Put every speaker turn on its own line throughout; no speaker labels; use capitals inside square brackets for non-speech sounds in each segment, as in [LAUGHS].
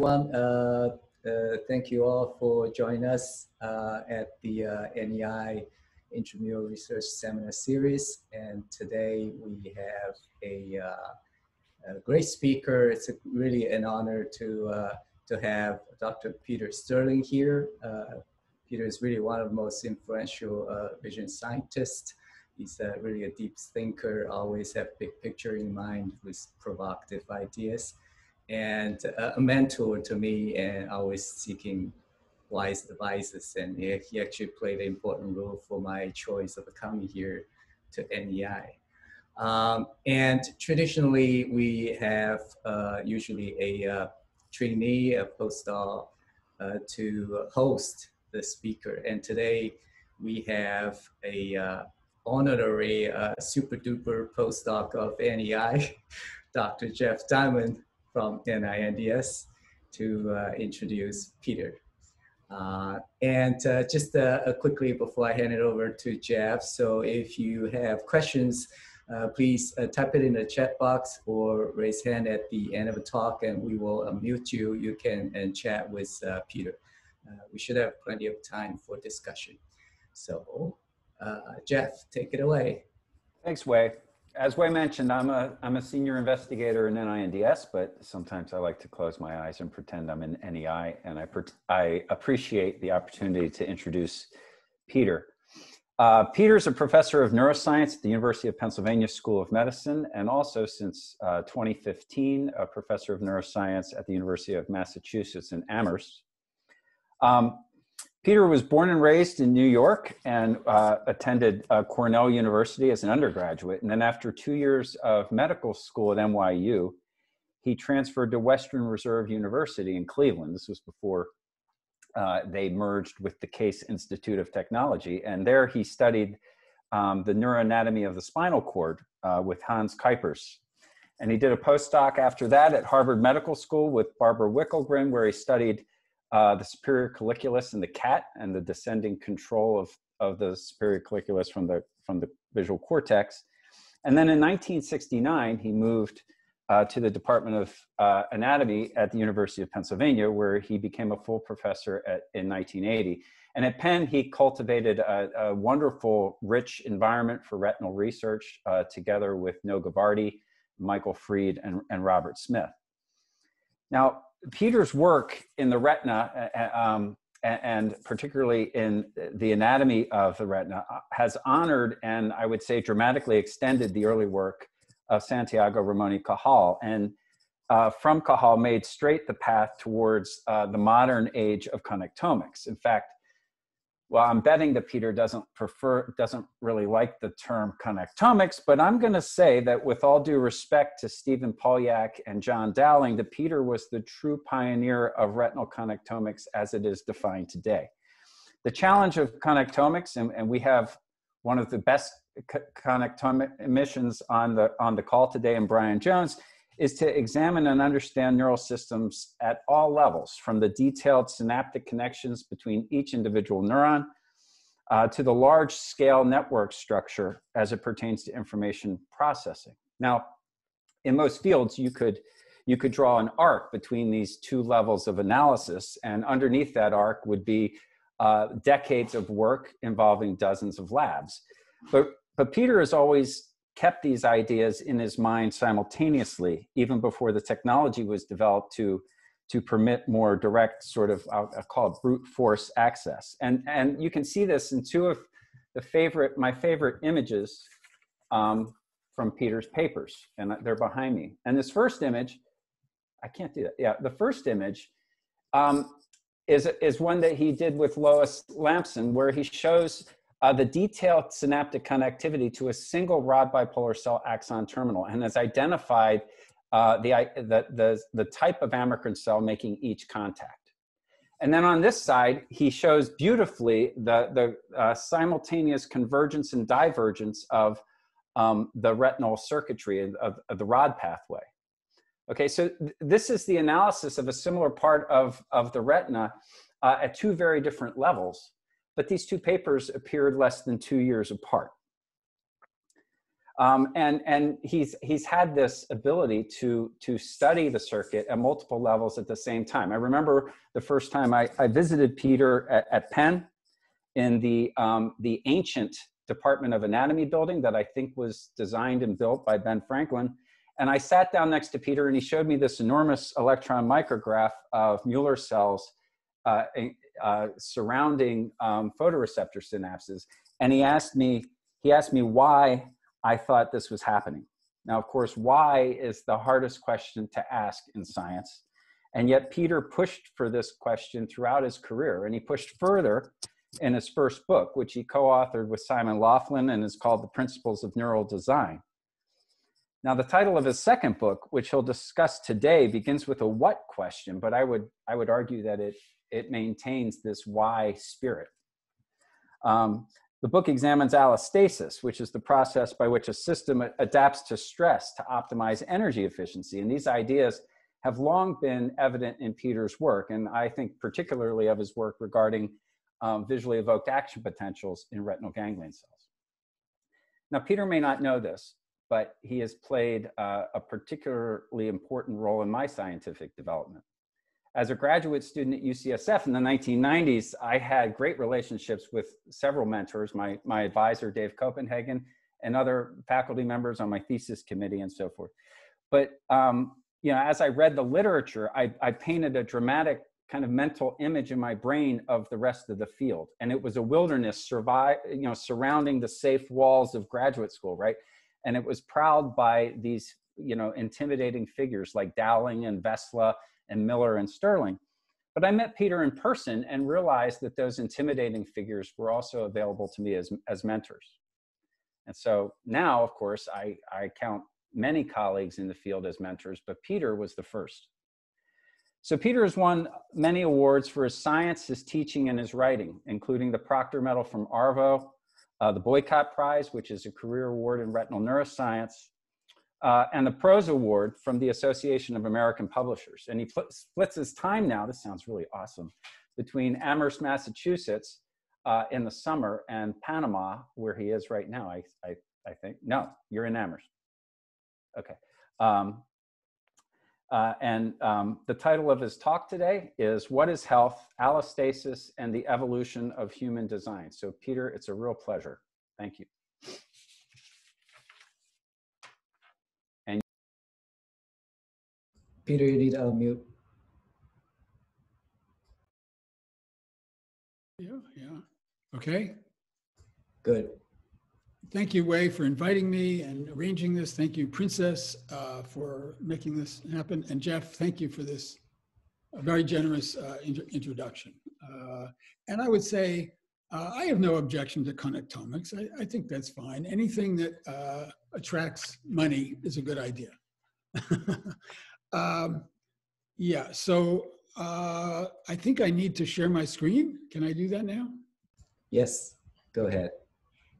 everyone. Uh, uh, thank you all for joining us uh, at the uh, NEI Intramural Research Seminar Series. And today we have a, uh, a great speaker. It's really an honor to, uh, to have Dr. Peter Sterling here. Peter is really one of the most influential vision scientists. He's really a deep thinker, always have big picture in mind with provocative ideas and a mentor to me and always seeking wise advices. And he, actually played an important role for my choice of coming here to NEI. Um, and traditionally, we have uh, usually a uh, trainee, a postdoc, uh, to host the speaker. And today we have a uh, honorary uh, super duper postdoc of NEI, [LAUGHS] Dr. Jeff Diamond, from NINDS to uh, introduce Peter. Uh, and uh, just uh, quickly before I hand it over to Jeff, so if you have questions, uh, please uh, type it in the chat box or raise hand at the end of the talk and we will unmute you. You can and chat with Peter. we should have plenty of time for discussion. So Jeff, take it away.
Thanks, Wei as Wei mentioned, I'm a, I'm a senior investigator in NINDS, but sometimes I like to close my eyes and pretend I'm in NEI, and I, I appreciate the opportunity to introduce Peter. Uh, Peter's a professor of neuroscience at the University of Pennsylvania School of Medicine, and also since uh, 2015, a professor of neuroscience at the University of Massachusetts in Amherst. Um, Peter was born and raised in New York and uh, attended uh, Cornell University as an undergraduate. And then after two years of medical school at NYU, he transferred to Western Reserve University in Cleveland. This was before uh, they merged with the Case Institute of Technology. And there he studied um, the neuroanatomy of the spinal cord uh, with Hans Kuypers. And he did a postdoc after that at Harvard Medical School with Barbara Wickelgren, where he studied uh, the superior colliculus in the cat and the descending control of, of the superior colliculus from the, from the visual cortex. And then in 1969, he moved uh, to the Department of uh, Anatomy at the University of Pennsylvania, where he became a full professor at, in 1980. And at Penn, he cultivated a, a wonderful, rich environment for retinal research uh, together with Noga Gavardi, Michael Freed, and, and Robert Smith. Now, Peter's work in the retina, uh, uh, um, and particularly in the anatomy of the retina, uh, has honored and I would say dramatically extended the early work of Santiago Ramon y Cajal. And uh, from Cajal made straight the path towards uh, the modern age of connectomics. In fact, well, I'm betting that Peter doesn't prefer, doesn't really like the term connectomics, but I'm going to say that with all due respect to Stephen Polyak and John Dowling, that Peter was the true pioneer of retinal connectomics as it is defined today. The challenge of connectomics, and, and we have one of the best connectomicians on the, on the call today, and Bryan Jones, is to examine and understand neural systems at all levels, from the detailed synaptic connections between each individual neuron uh, to the large scale network structure as it pertains to information processing. Now, in most fields, you could, you could draw an arc between these two levels of analysis, and underneath that arc would be uh, decades of work involving dozens of labs. But, but Peter is always kept these ideas in his mind simultaneously, even before the technology was developed to, to permit more direct sort of, I'll, I'll call it brute force access. And, and you can see this in two of the favorite, my favorite images um, from Peter's papers, and they're behind me. And this first image, I can't do that. Yeah, the first image um, is, is one that he did with Lois Lampson, where he shows uh, the detailed synaptic connectivity to a single rod bipolar cell axon terminal and has identified uh, the, the, the, the type of amacrine cell making each contact. And then on this side, he shows beautifully the, the uh, simultaneous convergence and divergence of um, the retinal circuitry of, of, the rod pathway. Okay, so th this is the analysis of a similar part of, of the retina uh, at two very different levels but these two papers appeared less than two years apart. Um, and and he's he's had this ability to to study the circuit at multiple levels at the same time. I remember the first time I, I visited Peter at, at Penn in the um, the ancient Department of Anatomy building that I think was designed and built by Ben Franklin. And I sat down next to Peter and he showed me this enormous electron micrograph of Mueller cells uh, uh, surrounding um, photoreceptor synapses. And he asked me, he asked me why I thought this was happening. Now, of course, why is the hardest question to ask in science. And yet Peter pushed for this question throughout his career and he pushed further in his first book, which he co-authored with Simon Laughlin and is called The Principles of Neural Design. Now, the title of his second book, which he'll discuss today, begins with a what question, but I would, I would argue that it, it maintains this why spirit. Um, the book examines allostasis, which is the process by which a system adapts to stress to optimize energy efficiency. And these ideas have long been evident in Peter's work, and I think particularly of his work regarding um, visually evoked action potentials in retinal ganglion cells. Now, Peter may not know this, but he has played uh, a particularly important role in my scientific development. As a graduate student at UCSF in the 1990s, I had great relationships with several mentors, my, my advisor, Dave Copenhagen, and other faculty members on my thesis committee and so forth. But um, you know, as I read the literature, I, I painted a dramatic kind of mental image in my brain of the rest of the field. And it was a wilderness survive, you know, surrounding the safe walls of graduate school, right? And it was prowled by these you know intimidating figures like Dowling and Wässle and Miller and Sterling. But I met Peter in person and realized that those intimidating figures were also available to me as, as mentors. And so now, of course, I, I count many colleagues in the field as mentors, but Peter was the first. So Peter has won many awards for his science, his teaching, and his writing, including the Proctor Medal from ARVO, uh, the Boycott Prize, which is a career award in retinal neuroscience, uh, and the Prose Award from the Association of American Publishers. And he splits his time now, this sounds really awesome, between Amherst, Massachusetts uh, in the summer and Panama, where he is right now, I, I, I think. No, you're in Amherst. Okay. Um, uh, and um, the title of his talk today is What is Health, Allostasis, and the Evolution of Human Design. So Peter, it's a real pleasure. Thank you.
And Peter, you need to unmute.
Yeah, yeah. Okay.
Good.
Thank you, Wei, for inviting me and arranging this. Thank you, Princess, uh, for making this happen. And Jeff, thank you for this very generous uh, introduction. Uh, and I would say, uh, I have no objection to connectomics. I, I think that's fine. Anything that uh, attracts money is a good idea. [LAUGHS] um, yeah, so uh, I think I need to share my screen. Can I do that now?
Yes, go ahead.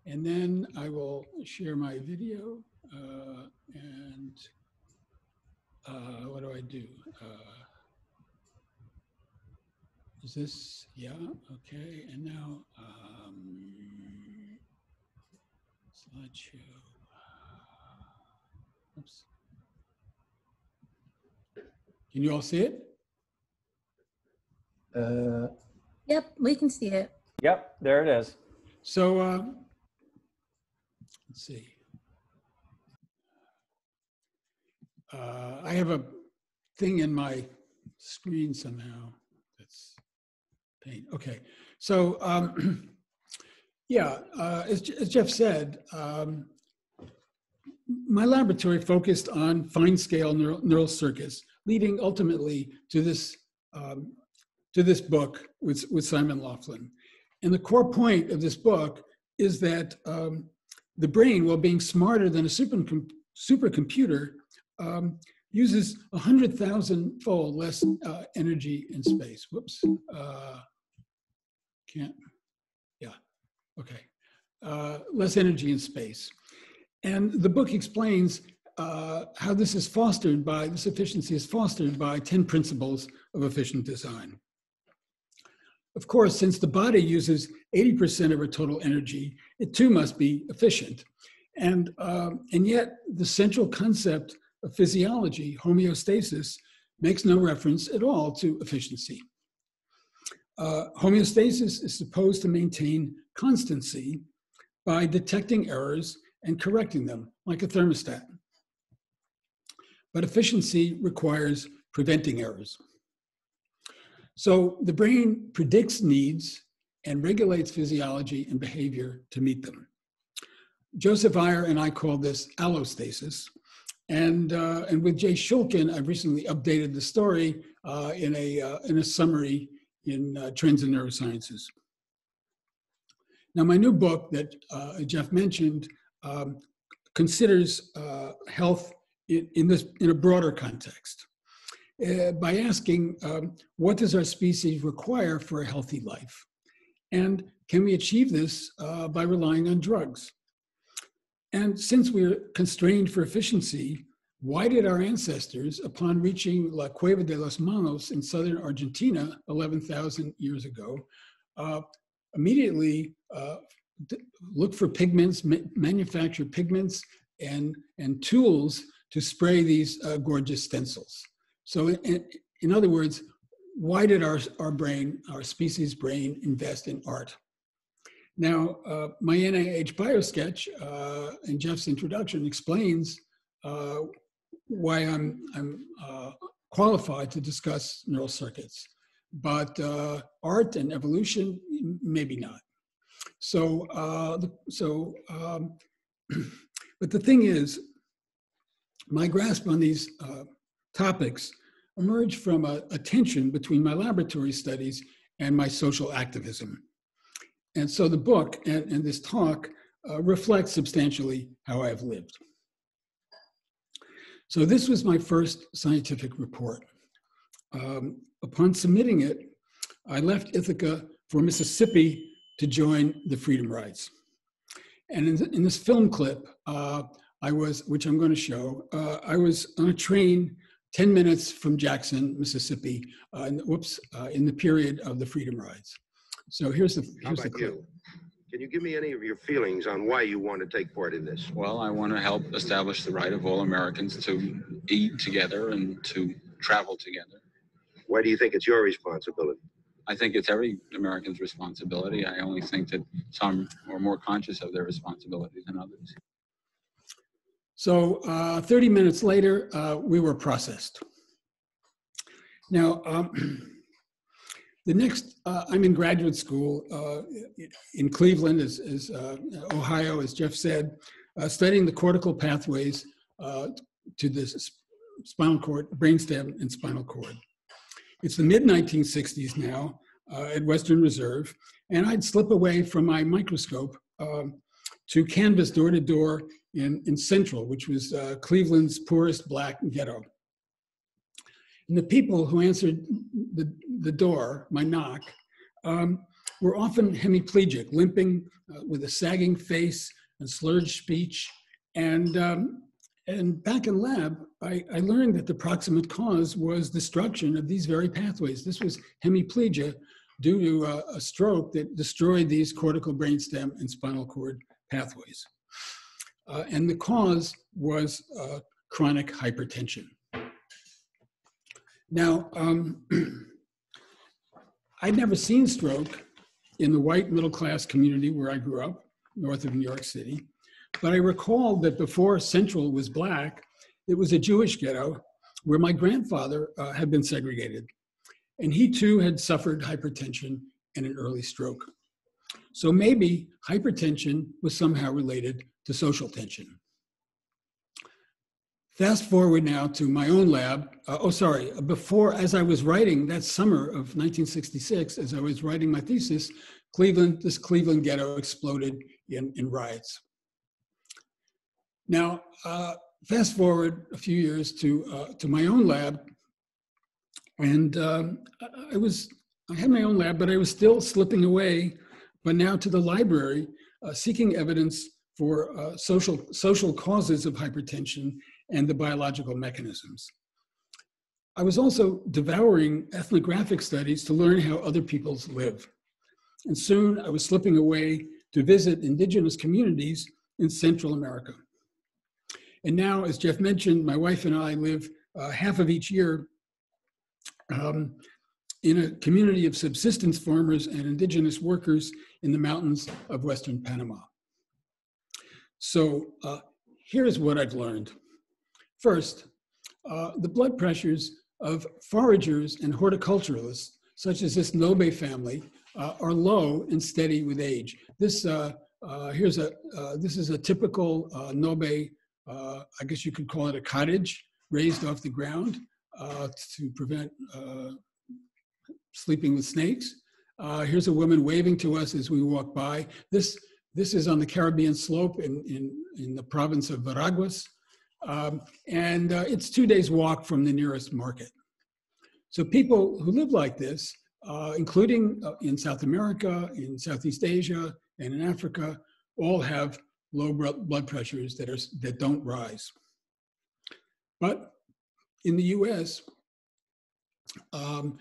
And then I will share my video uh, and uh, what do I do? Uh, is this, yeah, okay. And now um, slideshow. Oops. Can you all see it?
Uh,
yep, we can see it.
Yep, there it is.
So uh, Let's see. Uh, I have a thing in my screen somehow that's pain. Okay, so um, [CLEARS THROAT] yeah, uh, as, as, Jeff said, um, my laboratory focused on fine scale neural, neural circuits, leading ultimately to this um, to this book with, with Simon Laughlin. And the core point of this book is that um, the brain, while being smarter than a supercom- supercomputer, um, uses 100,000 fold less uh, energy in space. Whoops. Uh, can't. Yeah. Okay. Uh, less energy in space. And the book explains uh, how this is fostered by, this efficiency is fostered by 10 principles of efficient design. Of course, since the body uses 80% of our total energy, it too must be efficient. And, um, and yet, the central concept of physiology, homeostasis, makes no reference at all to efficiency. Uh, homeostasis is supposed to maintain constancy by detecting errors and correcting them, like a thermostat. But efficiency requires preventing errors. So the brain predicts needs and regulates physiology and behavior to meet them. Joseph Eyer and I call this allostasis. And, uh, and with Jay Schulkin, I've recently updated the story uh, in, a, uh, in a summary in uh, Trends in Neurosciences. Now, my new book that uh, Jeff mentioned um, considers uh, health in, in, this, in a broader context by asking um, what does our species require for a healthy life? And can we achieve this by relying on drugs? And since we're constrained for efficiency, why did our ancestors, upon reaching La Cueva de los Manos in southern Argentina 11,000 years ago, uh, immediately uh, look for pigments, ma manufacture pigments and, and tools to spray these uh, gorgeous stencils? So, in, in other words, why did our, our brain, our species brain, invest in art? Now, uh, my NIH BioSketch uh, in Jeff's introduction explains uh, why I'm, I'm uh, qualified to discuss neural circuits, but uh, art and evolution, maybe not. So, uh, so, um, [CLEARS THROAT] but the thing is, my grasp on these topics emerged from a, a tension between my laboratory studies and my social activism. And so the book and, and this talk uh, substantially how I've lived. So this was my first scientific report. Um, upon submitting it, I left Ithaca for Mississippi to join the Freedom Rides. And in, in this film clip, uh, I was, which I'm going to show, uh, I was on a train 10 minutes from Jackson, Mississippi, uh, in, whoops, uh, in the period of the Freedom Rides. So here's the here's the clip.
You? Can you give me any of your feelings on why you want to take part in this?
Well, I want to help establish the right of all Americans to eat together and to travel together.
Why do you think it's your responsibility?
I think it's every American's responsibility. I only think that some are more conscious of their responsibility than others.
So uh, 30 minutes later, uh, we were processed. Now, um, [CLEARS THROAT] The next, uh, I'm in graduate school uh, in Cleveland, as, as uh, Ohio, as Jeff said, uh, studying the cortical pathways to the spinal cord, brainstem, and spinal cord. It's the mid 1960s now at Western Reserve, and I'd slip away from my microscope um, to canvass door to door in, in Central, which was Cleveland's poorest black ghetto. And the people who answered the, the door, my knock, um, were often hemiplegic, limping uh, with a sagging face and slurred speech. And, um, and back in lab, I, I, learned that the proximate cause was destruction of these very pathways. This was hemiplegia due to a, a stroke that destroyed these cortical brainstem and spinal cord pathways. Uh, and the cause was uh, chronic hypertension. Now, um, [CLEARS THROAT] I'd never seen stroke in the white middle class community where I grew up, north of New York City. But I recalled that before Central was black, it was a Jewish ghetto where my grandfather uh, had been segregated. And he too had suffered hypertension and an early stroke. So maybe hypertension was somehow related to social tension. Fast forward now to my own lab. Uh, oh, sorry. Before, as I was writing that summer of 1966, as I was writing my thesis, Cleveland, this Cleveland ghetto exploded in, in riots. Now, uh, fast forward a few years to uh, to my own lab, and um, I was I had my own lab, but I was still slipping away, but now to the library, uh, seeking evidence for uh, social social causes of hypertension and the biological mechanisms. I was also devouring ethnographic studies to learn how other peoples live. And soon I was slipping away to visit indigenous communities in Central America. And now, as Jeff mentioned, my wife and I live uh, half of each year um, in a community of subsistence farmers and indigenous workers in the mountains of Western Panama. So uh, here's what I've learned. First, uh, the blood pressures of foragers and horticulturalists, such as this Ngöbe family, uh, are low and steady with age. This uh, uh, here's a uh, this is a typical Ngöbe. I guess you could call it a cottage raised off the ground to prevent sleeping with snakes. here's a woman waving to us as we walk by. This this is on the Caribbean slope in, in, in the province of Veraguas. Um, and uh, it's two days walk from the nearest market. So people who live like this, uh, including uh, in South America, in Southeast Asia, and in Africa, all have low blood pressures that, are, that don't rise. But in the US, um,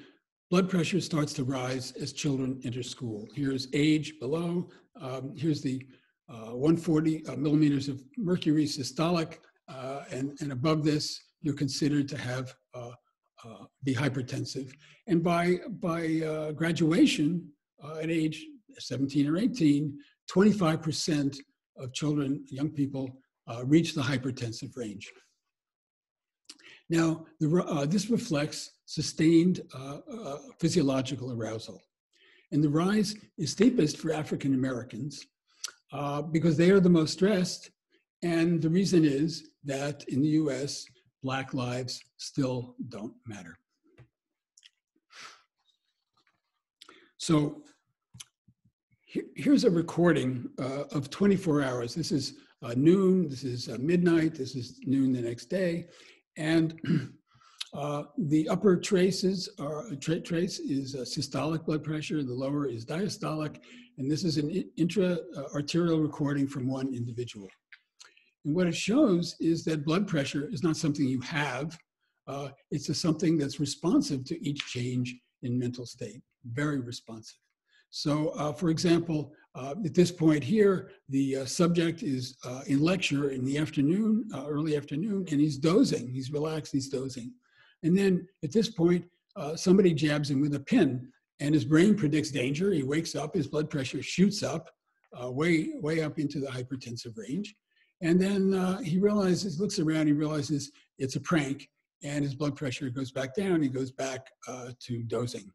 blood pressure starts to rise as children enter school. Here's age below, um, here's the uh, 140 uh, millimeters of mercury systolic, uh, and, and above this, you're considered to have uh, uh, be hypertensive. And by, by uh, graduation at age 17 or 18, 25% of children, young people, reach the hypertensive range. Now, the, this reflects sustained physiological arousal. And the rise is steepest for African Americans uh, because they are the most stressed. And the reason is that in the US, Black lives still don't matter. So here's a recording uh, of 24 hours. This is uh, noon, this is uh, midnight, this is noon the next day. And [CLEARS THROAT] Uh, the upper traces are tra trace is systolic blood pressure, the lower is diastolic, and this is an intra-arterial recording from one individual. And what it shows is that blood pressure is not something you have, uh, it's a, something that's responsive to each change in mental state, very responsive. So uh, for example, uh, at this point here, the uh, subject is uh, in lecture in the afternoon, uh, early afternoon, and he's dozing, he's relaxed, he's dozing. And then at this point, uh, somebody jabs him with a pin and his brain predicts danger. He wakes up, his blood pressure shoots up uh, way, way up into the hypertensive range. And then uh, he realizes, looks around, he realizes it's a prank and his blood pressure goes back down. He goes back uh, to dosing.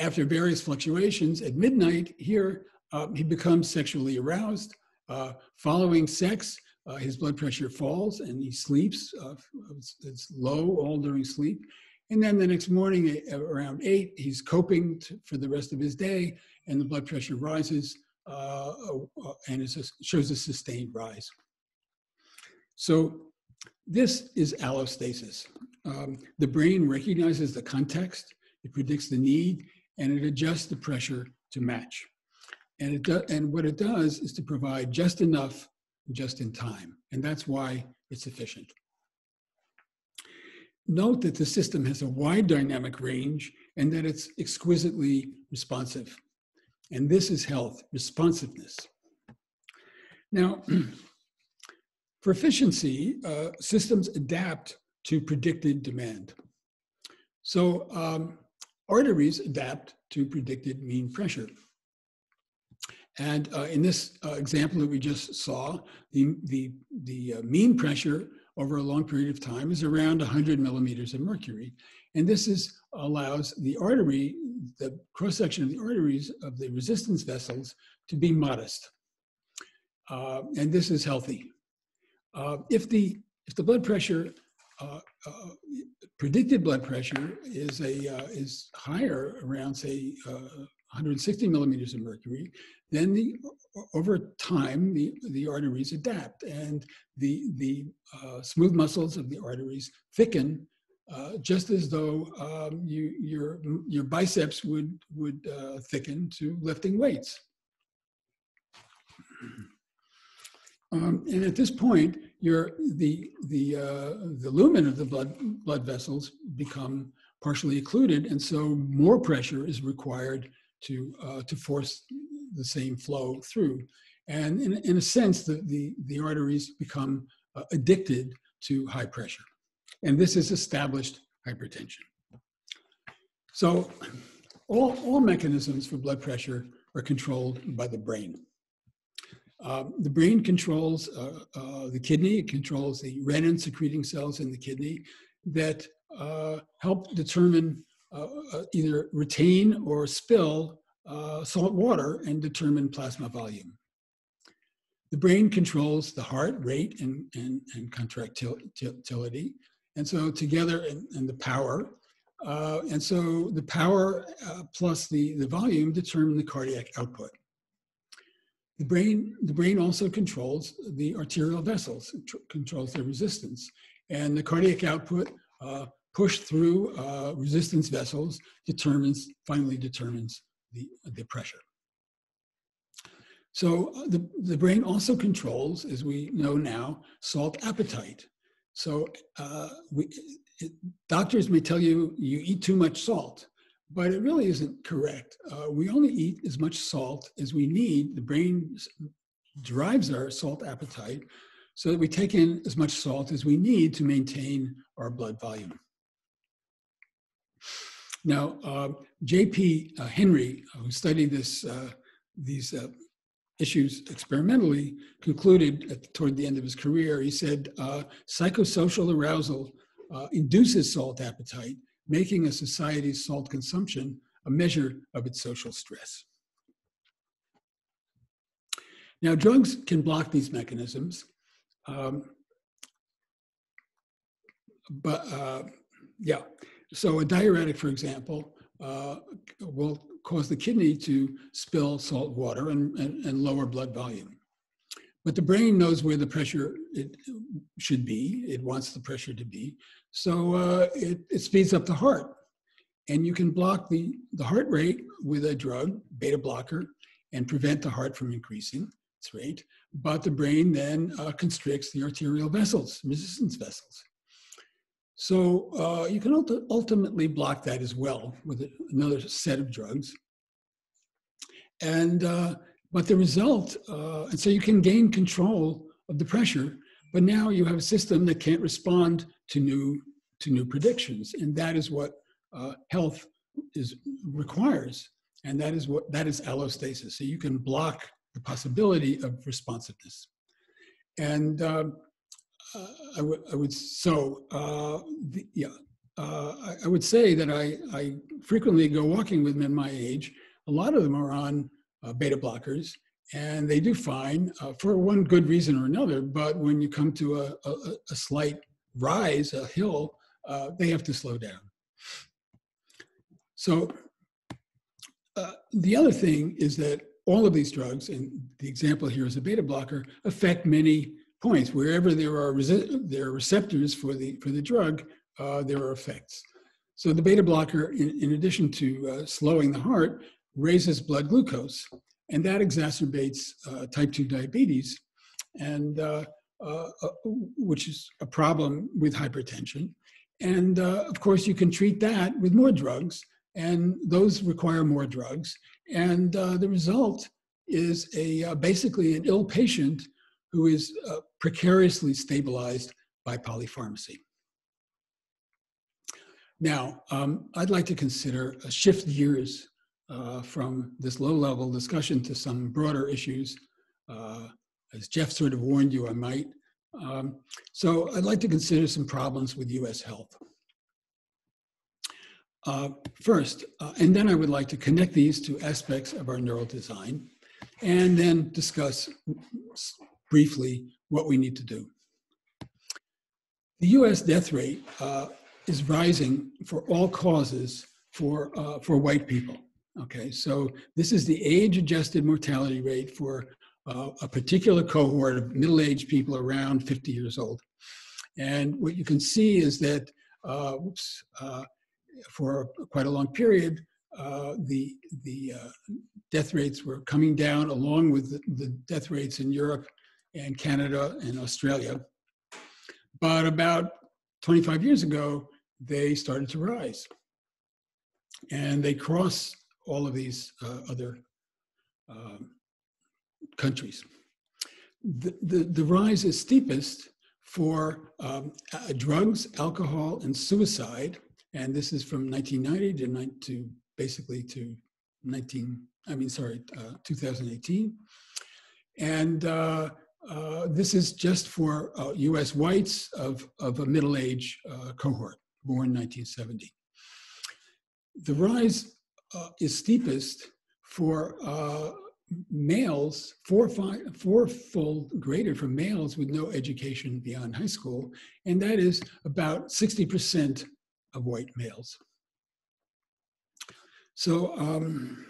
After various fluctuations at midnight here, uh, he becomes sexually aroused. Uh, following sex, uh, his blood pressure falls and he sleeps. Uh, it's, low all during sleep. And then the next morning around eight, he's coping for the rest of his day and the blood pressure rises uh and it shows a sustained rise. So this is allostasis. Um, the brain recognizes the context, it predicts the need, and it adjusts the pressure to match. And, it do, and what it does is to provide just enough just in time. And that's why it's efficient. Note that the system has a wide dynamic range and that it's exquisitely responsive. And this is health, responsiveness. Now, [CLEARS THROAT] for efficiency, uh, systems adapt to predicted demand. So um, arteries adapt to predicted mean pressure. And uh, in this uh, example that we just saw, the, the, the uh, mean pressure over a long period of time is around 100 millimeters of mercury. And this is, allows the artery, the cross-section of the arteries of the resistance vessels to be modest. Uh, and this is healthy. Uh, if, the, if the blood pressure, uh, predicted blood pressure is, a, is higher around, say, 160 millimeters of mercury, then the over time the the arteries adapt and the the uh, smooth muscles of the arteries thicken uh, just as though um, you your your biceps would would uh, thicken to lifting weights. Um, and at this point your the the uh, the lumen of the blood blood vessels become partially occluded and so more pressure is required to uh, to force the same flow through. And in, in a sense, the, the, the arteries become uh, addicted to high pressure. And this is established hypertension. So all, all mechanisms for blood pressure are controlled by the brain. Um, the brain controls uh, uh, the kidney, it controls the renin secreting cells in the kidney that uh, help determine uh, uh, either retain or spill uh, salt water and determine plasma volume. The brain controls the heart rate and, and, and contractility. And so together, and, and the power, uh, and so the power uh, plus the, the volume determine the cardiac output. The brain, the brain also controls the arterial vessels, controls their resistance. And the cardiac output uh, pushed through uh, resistance vessels determines, finally determines the, the pressure. So uh, the, the brain also controls, as we know now, salt appetite. So uh, we, it, doctors may tell you you eat too much salt, but it really isn't correct. Uh, we only eat as much salt as we need. The brain drives our salt appetite so that we take in as much salt as we need to maintain our blood volume. Now, uh, J.P. Uh, Henry, who studied this, uh, these uh, issues experimentally, concluded at, toward the end of his career, he said, uh, psychosocial arousal uh, induces salt appetite, making a society's salt consumption a measure of its social stress. Now, drugs can block these mechanisms, um, but uh, yeah, so a diuretic, for example, uh, will cause the kidney to spill salt water and, and, and, lower blood volume. But the brain knows where the pressure it should be. It wants the pressure to be. So uh, it, it speeds up the heart. And you can block the, the heart rate with a drug, beta blocker, and prevent the heart from increasing its rate. But the brain then uh, constricts the arterial vessels, resistance vessels. So uh, you can ultimately block that as well with another set of drugs. And uh, but the result, uh, and so you can gain control of the pressure, but now you have a system that can't respond to new to new predictions, and that is what uh, health is requires, and that is what that is allostasis. So you can block the possibility of responsiveness, and um, I, w- I would so uh, the, yeah uh, I, I, would say that I, I frequently go walking with men my age. A lot of them are on uh, beta blockers, and they do fine uh, for one good reason or another. But when you come to a, a, a slight rise, a hill, uh, they have to slow down. So the other thing is that all of these drugs, and the example here is a beta blocker, affect many points. Wherever there are, there are receptors for the, for the drug, uh, there are effects. So the beta blocker, in, in addition to uh, slowing the heart, raises blood glucose, and that exacerbates uh, type 2 diabetes, and uh, uh, uh, which is a problem with hypertension. And of course, you can treat that with more drugs, and those require more drugs. And the result is a basically an ill patient who is uh, precariously stabilized by polypharmacy. Now, um, I'd like to consider a shift gears uh, from this low-level discussion to some broader issues. Uh, as Jeff sort of warned you, I might. Um, so I'd like to consider some problems with U.S. health. Uh, first, uh, and then I would like to connect these to aspects of our neural design, and then discuss briefly what we need to do. The US death rate uh, is rising for all causes for, uh, for white people. Okay, so this is the age adjusted mortality rate for uh, a particular cohort of middle aged people around 50 years old. And what you can see is that uh, whoops, uh, for quite a long period, uh, the, the death rates were coming down along with the, the death rates in Europe and Canada and Australia. But about 25 years ago, they started to rise. And they cross all of these uh, other um, countries. the, the, the rise is steepest for um, uh, drugs, alcohol, and suicide. And this is from 1990 to, to basically to 19, I mean, sorry, uh, 2018. And uh, this is just for US uh, whites of, of a middle age uh, cohort, born 1970. The rise uh, is steepest for males, four, five, fourfold greater for males with no education beyond high school, and that is about 60% of white males. So, um,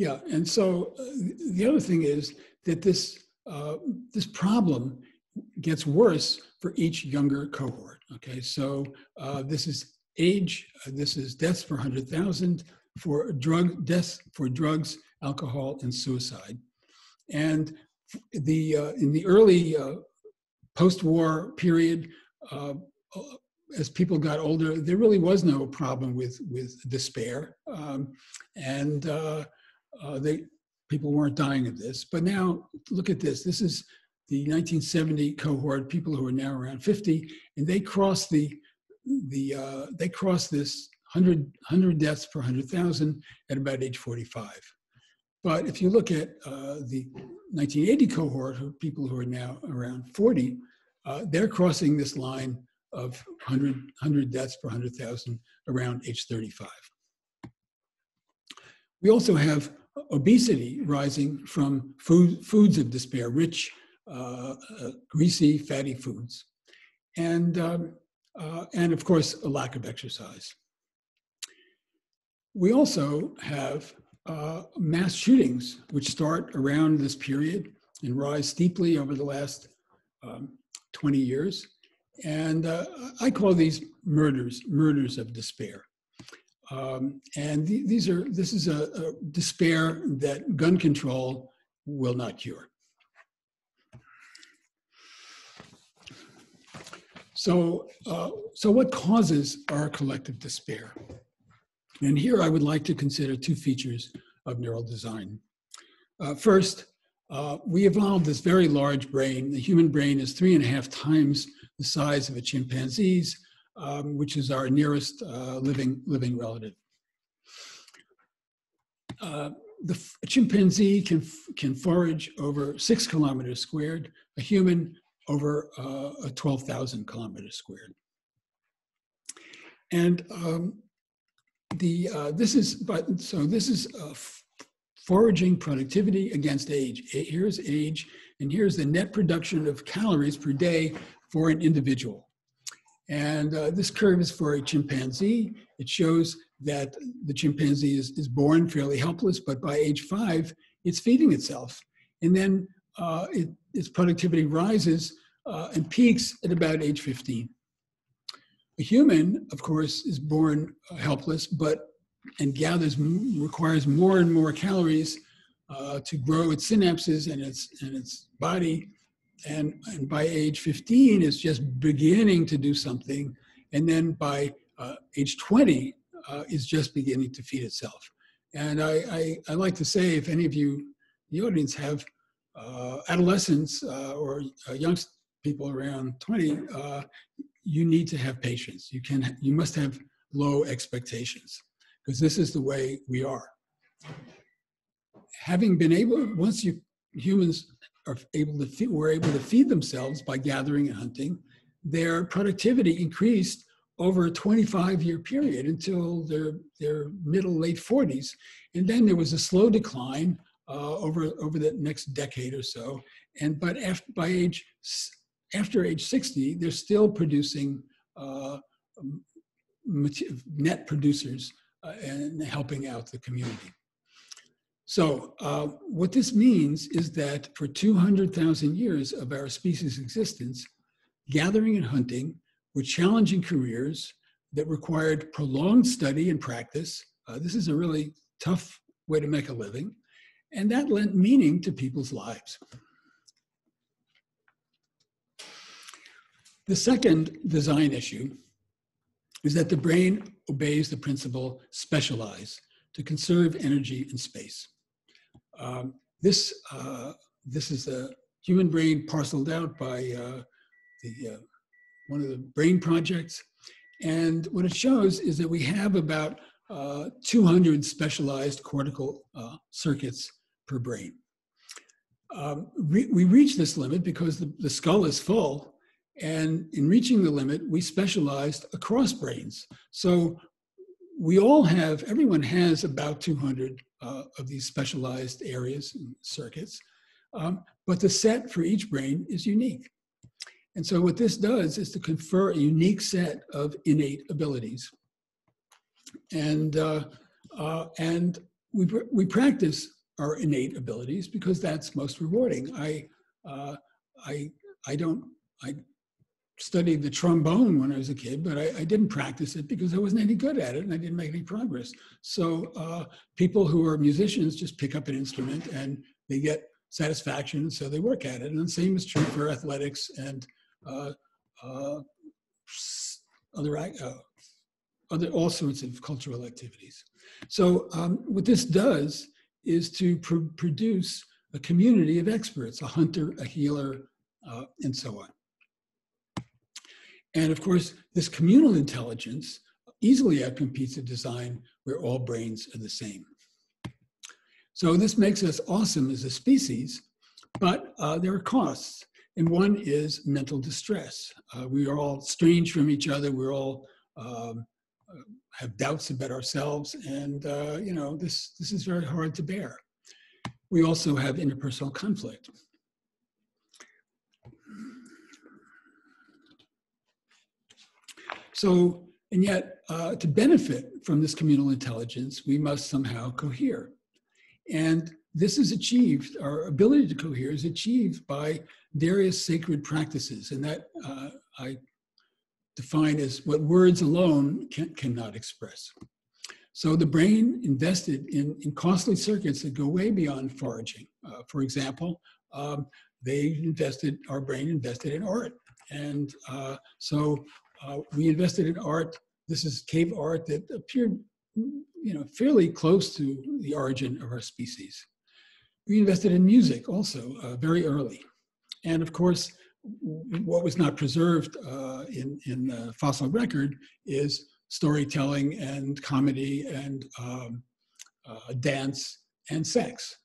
yeah, and so uh, the other thing is that this uh, this problem gets worse for each younger cohort. Okay, so uh, this is age, uh, this is deaths per 100,000 for drug deaths for drugs, alcohol, and suicide. And the uh, in the early uh, post-war period, as people got older, there really was no problem with with despair, um, and uh, they people weren't dying of this. But now look at this. This is the 1970 cohort, people who are now around 50, and they cross the the uh, they cross this 100, 100 deaths per 100,000 at about age 45. But if you look at uh, the 1980 cohort, who people who are now around 40, uh, they're crossing this line of 100, 100 deaths per 100,000 around age 35. We also have obesity rising from food, foods of despair, rich, uh, uh, greasy, fatty foods. And um, uh, and of course, a lack of exercise. We also have uh, mass shootings, which start around this period and rise steeply over the last um, 20 years. And uh, I call these murders, murders of despair. Um, and th these are, this is a, a despair that gun control will not cure. So, uh, so what causes our collective despair? And here I would like to consider two features of neural design. Uh, first, uh, we evolved this very large brain. The human brain is three and a half times the size of a chimpanzee's, um, which is our nearest uh, living, living relative. Uh, the chimpanzee can, can forage over six kilometers squared. A human over uh, 12,000 kilometers squared. And um, the uh, this is but so this is foraging productivity against age. Here's age, and here's the net production of calories per day for an individual. And uh, this curve is for a chimpanzee. It shows that the chimpanzee is, is born fairly helpless, but by age five, it's feeding itself. And then uh, it, its productivity rises uh, and peaks at about age 15. A human, of course, is born uh, helpless, but and gathers requires more and more calories uh, to grow its synapses and its and its body, and and by age 15 is just beginning to do something, and then by uh, age 20 uh, is just beginning to feed itself. And I, I, I like to say, if any of you, the audience, have uh, adolescents uh, or uh, young people around 20, uh, you need to have patience. You can, you must have low expectations because this is the way we are. Having been able, once you humans are able to feed, were able to feed themselves by gathering and hunting, their productivity increased over a 25 year period until their, their middle late 40s. And then there was a slow decline uh, over, over the next decade or so. And but after, by age after age 60, they're still producing uh, net producers uh, and helping out the community. So uh, what this means is that for 200,000 years of our species' existence, gathering and hunting were challenging careers that required prolonged study and practice. Uh, this is a really tough way to make a living. And that lent meaning to people's lives. The second design issue is that the brain obeys the principle specialize to conserve energy and space. Um, this, uh, this is a human brain parceled out by uh, the, uh, one of the brain projects. And what it shows is that we have about uh, 200 specialized cortical uh, circuits per brain. Um, re we reach this limit because the, the skull is full. And in reaching the limit, we specialized across brains. So we all have, everyone has about 200 uh, of these specialized areas and circuits, um, but the set for each brain is unique. And so what this does is to confer a unique set of innate abilities. And, uh, uh, and we, we practice our innate abilities because that's most rewarding. I, uh, I, I don't, I studied the trombone when I was a kid, but I, I, didn't practice it because I wasn't any good at it and I didn't make any progress. So uh, people who are musicians just pick up an instrument and they get satisfaction, and so they work at it. And the same is true for athletics and uh, uh, other, uh, other all sorts of cultural activities. So um, what this does is to pr produce a community of experts, a hunter, a healer, uh, and so on. And of course, this communal intelligence easily outcompetes a design where all brains are the same. So this makes us awesome as a species, but uh, there are costs. And one is mental distress. Uh, we are all strange from each other. We're all um, uh, have doubts about ourselves. And, uh, you know, this, this is very hard to bear. We also have interpersonal conflict. So, and yet, uh, to benefit from this communal intelligence, we must somehow cohere. And this is achieved, our ability to cohere is achieved by various sacred practices. And that uh, I define as what words alone can, cannot express. So the brain invested in, in costly circuits that go way beyond foraging. Uh, for example, um, they invested, our brain invested in art. And uh, so uh, we invested in art. This is cave art that appeared, you know, fairly close to the origin of our species. We invested in music also uh, very early. And of course, what was not preserved uh, in, in the fossil record is storytelling and comedy and um, uh, dance and sex.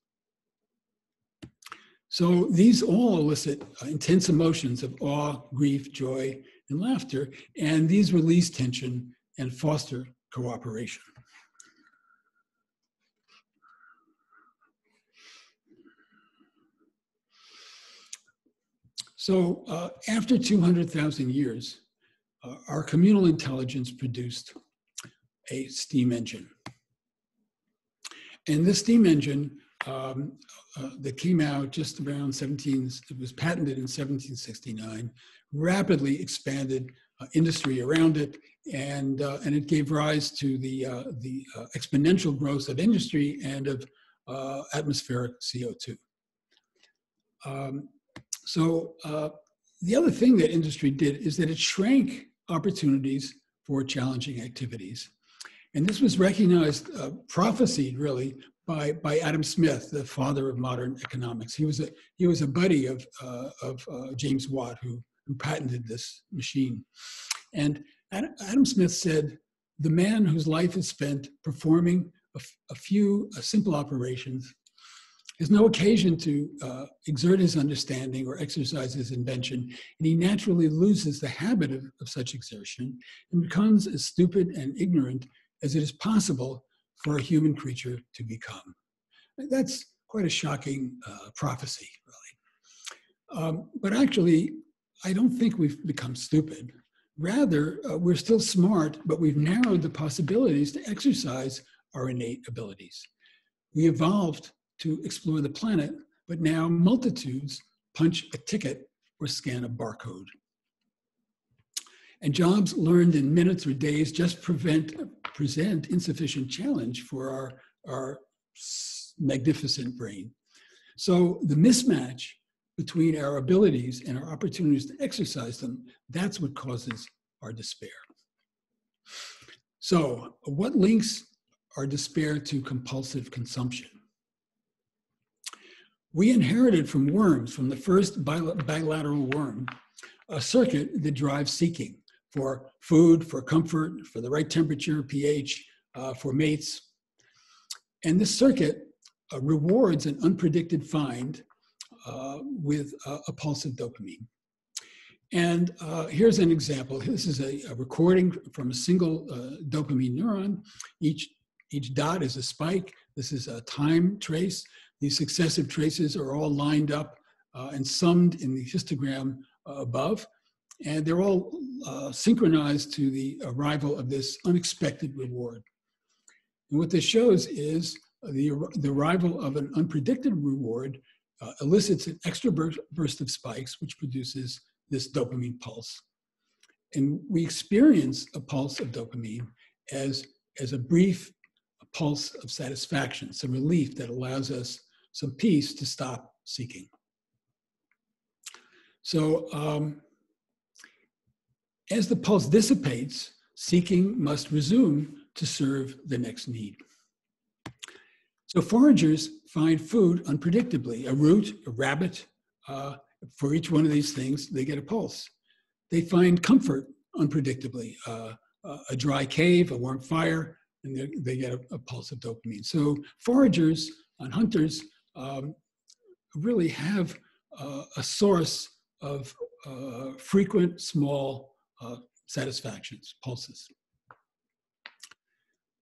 So these all elicit uh, intense emotions of awe, grief, joy, and laughter, and these release tension and foster cooperation. So uh, after 200,000 years, uh, our communal intelligence produced a steam engine. And this steam engine um, uh, that came out just around 17, it was patented in 1769, rapidly expanded uh, industry around it, and, uh, and it gave rise to the, uh, the uh, exponential growth of industry and of uh, atmospheric CO2. Um, so the other thing that industry did is that it shrank opportunities for challenging activities. And this was recognized, uh, prophesied really by, by Adam Smith, the father of modern economics. He was a, he was a buddy of, uh, of uh, James Watt, who, who patented this machine. And Adam Smith said, the man whose life is spent performing a, a few simple operations has no occasion to uh, exert his understanding or exercise his invention, and he naturally loses the habit of, of such exertion and becomes as stupid and ignorant as it is possible for a human creature to become. That's quite a shocking uh, prophecy, really. Um, but actually, I don't think we've become stupid. Rather, uh, we're still smart, but we've narrowed the possibilities to exercise our innate abilities. We evolved to explore the planet, but now multitudes punch a ticket or scan a barcode. And jobs learned in minutes or days just prevent, present insufficient challenge for our, our magnificent brain. So the mismatch between our abilities and our opportunities to exercise them, that's what causes our despair. So what links our despair to compulsive consumption? we inherited from worms, from the first bilateral worm, a circuit that drives seeking for food, for comfort, for the right temperature, pH, uh, for mates. And this circuit uh, rewards an unpredicted find uh, with a, a pulse of dopamine. And uh, here's an example. This is a, a recording from a single uh, dopamine neuron. Each, each dot is a spike. This is a time trace. These successive traces are all lined up uh, and summed in the histogram uh, above. And they're all uh, synchronized to the arrival of this unexpected reward. And what this shows is the, the arrival of an unpredicted reward uh, elicits an extra burst, burst of spikes, which produces this dopamine pulse. And we experience a pulse of dopamine as, as a brief pulse of satisfaction, some relief that allows us some peace to stop seeking. So, um, as the pulse dissipates, seeking must resume to serve the next need. So, foragers find food unpredictably a root, a rabbit. Uh, for each one of these things, they get a pulse. They find comfort unpredictably uh, a dry cave, a warm fire, and they, they get a, a, pulse of dopamine. So, foragers and hunters um, really have uh, a source of uh, frequent small uh, satisfactions, pulses.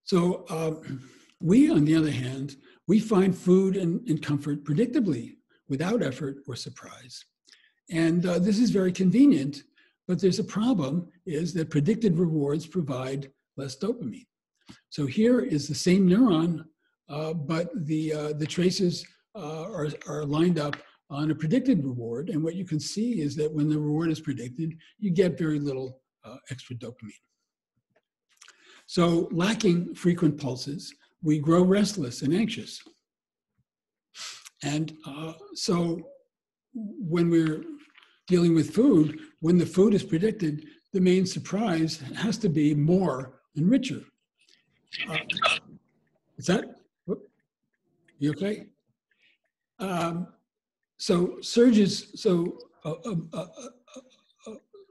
So um, we, on the other hand, we find food and, and comfort predictably without effort or surprise. And uh, this is very convenient, but there's a problem is that predicted rewards provide less dopamine. So here is the same neuron, uh, but the, uh, the traces uh, are, are lined up on a predicted reward. And what you can see is that when the reward is predicted, you get very little uh, extra dopamine. So, lacking frequent pulses, we grow restless and anxious. And uh, so, when we're dealing with food, when the food is predicted, the main surprise has to be more and richer. Uh, is that? You okay? Um, so surges, so a,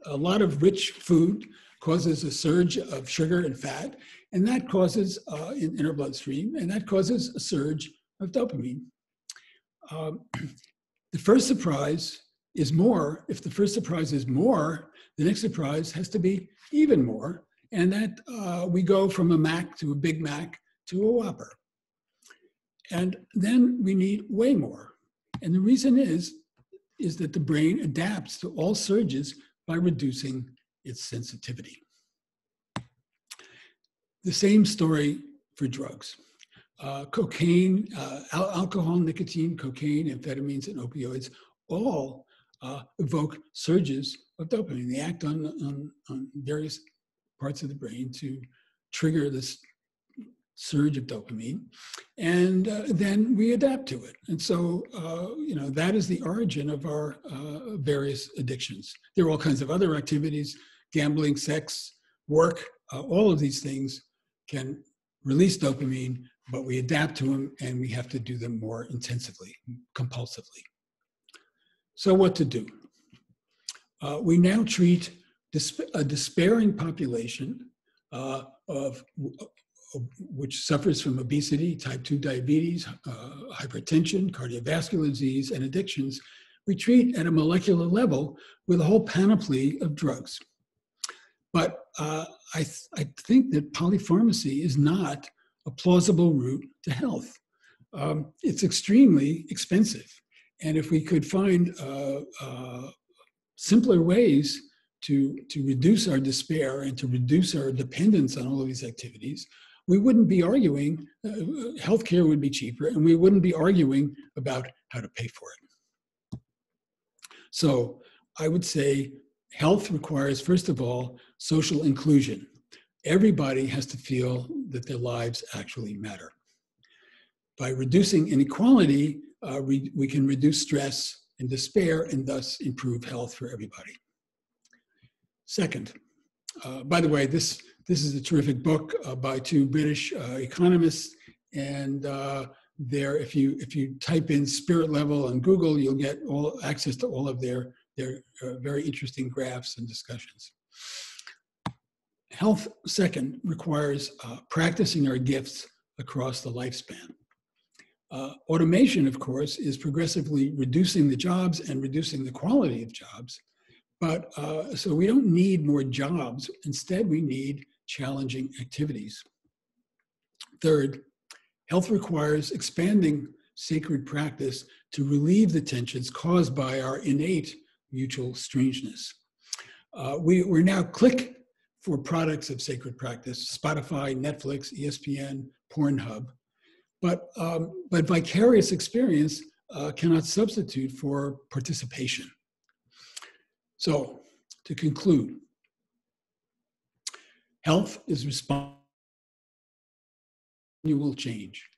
a, lot of rich food causes a surge of sugar and fat, and that causes uh, in, in our bloodstream, and that causes a surge of dopamine. Um, [CLEARS THROAT] the first surprise is more. If the first surprise is more, the next surprise has to be even more, and that uh, we go from a Mac to a Big Mac to a Whopper. And then we need way more. And the reason is, is that the brain adapts to all surges by reducing its sensitivity. The same story for drugs. Uh, cocaine, uh, al alcohol, nicotine, cocaine, amphetamines, and opioids all uh, evoke surges of dopamine. They act on, on, on various parts of the brain to trigger this surge of dopamine, and uh, then we adapt to it. And so, uh, you know, that is the origin of our uh, various addictions. There are all kinds of other activities, gambling, sex, work, uh, all of these things can release dopamine, but we adapt to them and we have to do them more intensively, compulsively. So, what to do? Uh, we now treat a despairing population uh, of which suffers from obesity, type 2 diabetes, uh, hypertension, cardiovascular disease, and addictions, we treat at a molecular level with a whole panoply of drugs. But uh, I, th I think that polypharmacy is not a plausible route to health. Um, it's extremely expensive. And if we could find uh, uh simpler ways to, to reduce our despair and to reduce our dependence on all of these activities, we wouldn't be arguing, uh, healthcare would be cheaper, and we wouldn't be arguing about how to pay for it. So I would say health requires, first of all, social inclusion. Everybody has to feel that their lives actually matter. By reducing inequality, uh, we, we can reduce stress and despair and thus improve health for everybody. Second, uh, by the way, this this is a terrific book uh, by two British uh, economists, and uh, there, if you if you type in spirit level on Google, you'll get all access to all of their their uh, very interesting graphs and discussions. Health, second, requires uh, practicing our gifts across the lifespan. Uh, automation, of course, is progressively reducing the jobs and reducing the quality of jobs. But uh, so we don't need more jobs. Instead, we need challenging activities. Third, health requires expanding sacred practice to relieve the tensions caused by our innate mutual strangeness. Uh, we, we're now click for products of sacred practice Spotify, Netflix, ESPN, Pornhub. But, um, but vicarious experience uh, cannot substitute for participation. So, to conclude, health is responsible annual change.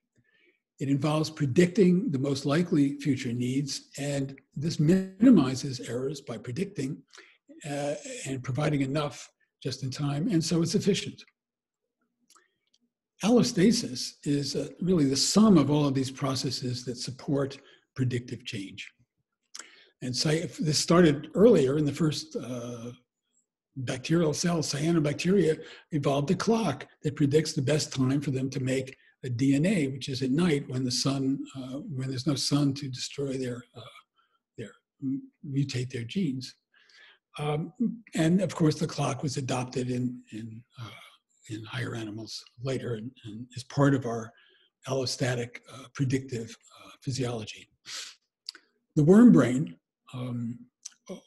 It involves predicting the most likely future needs, and this minimizes errors by predicting uh, and providing enough just in time, and so it's efficient. Allostasis is uh, really the sum of all of these processes that support predictive change. And so if this started earlier in the first uh, bacterial cells, cyanobacteria evolved a clock that predicts the best time for them to make a DNA, which is at night when the sun, uh, when there's no sun to destroy their, uh, their mutate their genes. Um, and of course, the clock was adopted in, in, uh, in higher animals later and, and, is part of our allostatic uh, predictive uh, physiology. The worm brain um,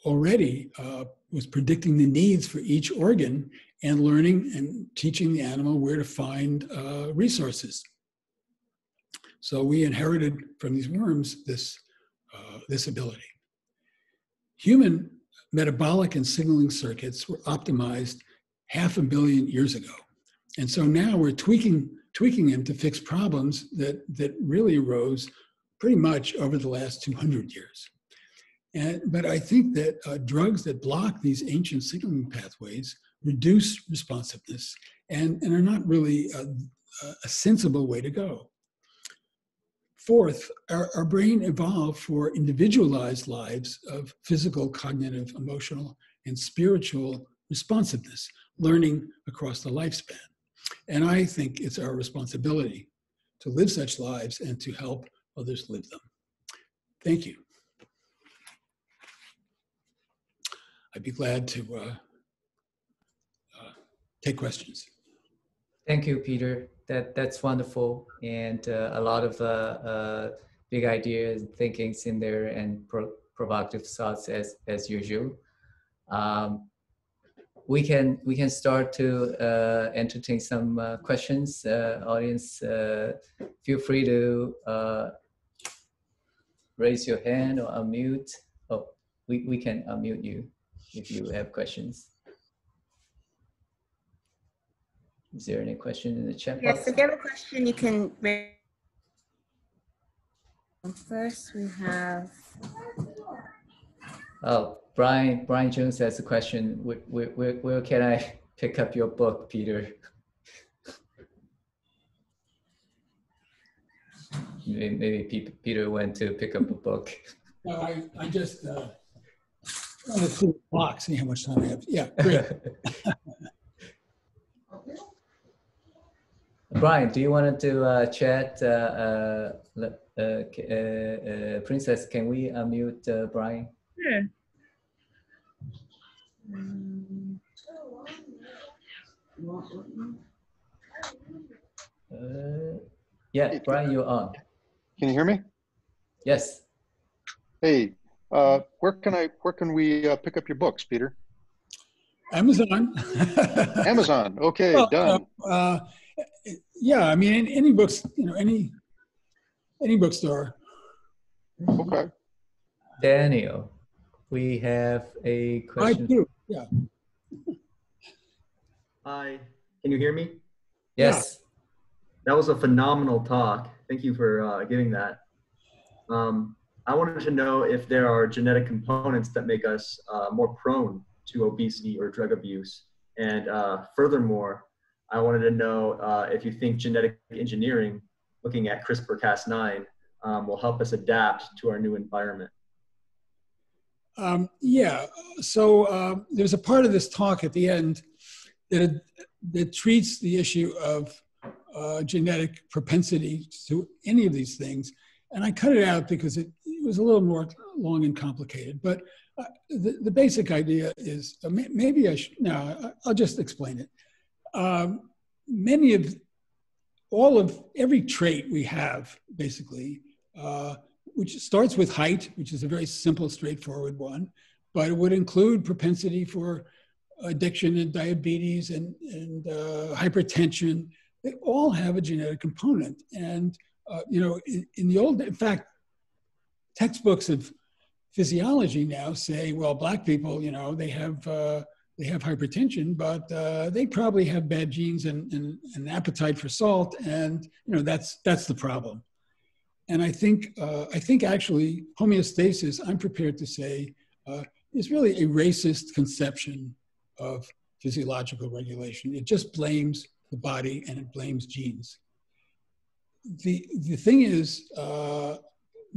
already uh, was predicting the needs for each organ and learning and teaching the animal where to find uh, resources. So we inherited from these worms this, uh, this ability. Human metabolic and signaling circuits were optimized half a billion years ago. And so now we're tweaking, tweaking them to fix problems that, that really arose pretty much over the last 200 years. And, but I think that uh, drugs that block these ancient signaling pathways reduce responsiveness and, and are not really a, a sensible way to go. Fourth, our, our brain evolved for individualized lives of physical, cognitive, emotional, and spiritual responsiveness, learning across the lifespan. And I think it's our responsibility to live such lives and to help others live them. Thank you. I'd be glad to uh, uh, take questions.
Thank you, Peter. That that's wonderful. And uh, a lot of uh, uh, big ideas thinkings in there and pro- provocative thoughts as as usual. Um, we can we can start to uh, entertain some uh, questions. Uh, audience feel free to raise your hand or unmute. Oh we, we can unmute you if you have questions Is there any question in the chat
Yes,
box?
if you have a question, you can. raise- First, we have,
Oh, Bryan, Bryan Jones has a question. Where, where, where, where can I pick up your book, Peter? Maybe, maybe Peter went to pick up a book.
No, I, I just, uh, let's see the clock, see how much time I have. Yeah, great. [LAUGHS]
Bryan, do you want to uh, chat? Uh, uh, uh, uh, uh, Princess, can we unmute uh, Bryan?
Sure. um,
Uh, yeah, Bryan, you're on.
Can you hear me?
Yes.
Hey, uh, where can I, where can we uh, pick up your books, Peter?
Amazon. [LAUGHS]
Amazon. Okay,
Well,
done.
uh, yeah, I mean, any- any books, you know, any, any bookstore.
Okay.
Daniel, we have a question.
I do, yeah.
Hi, can you hear me?
Yes.
That was a phenomenal talk. Thank you for uh, giving that. Um, I wanted to know if there are genetic components that make us uh, more prone to obesity or drug abuse. And uh, furthermore, I wanted to know uh, if you think genetic engineering looking at CRISPR-Cas9 um, will help us adapt to our new environment.
Um, yeah, so uh, there's a part of this talk at the end that, that treats the issue of uh, genetic propensity to any of these things. And I cut it out because it, it was a little more long and complicated. But uh, the, the basic idea is uh, maybe I should, no, I'll just explain it. Um, many of, all of every trait we have, basically, uh, which starts with height, which is a very simple, straightforward one, but it would include propensity for addiction and diabetes and, and uh, hypertension. They all have a genetic component. And, uh, you know, in, in, the old, in fact, textbooks of physiology now say, well, black people, you know, they have, uh, they have hypertension, but uh, they probably have bad genes and, and, and appetite for salt. And, you know, that's, that's the problem. And I think, uh, I think actually homeostasis, I'm prepared to say, uh, is really a racist conception of physiological regulation. It just blames the body and it blames genes. The, the thing is, uh,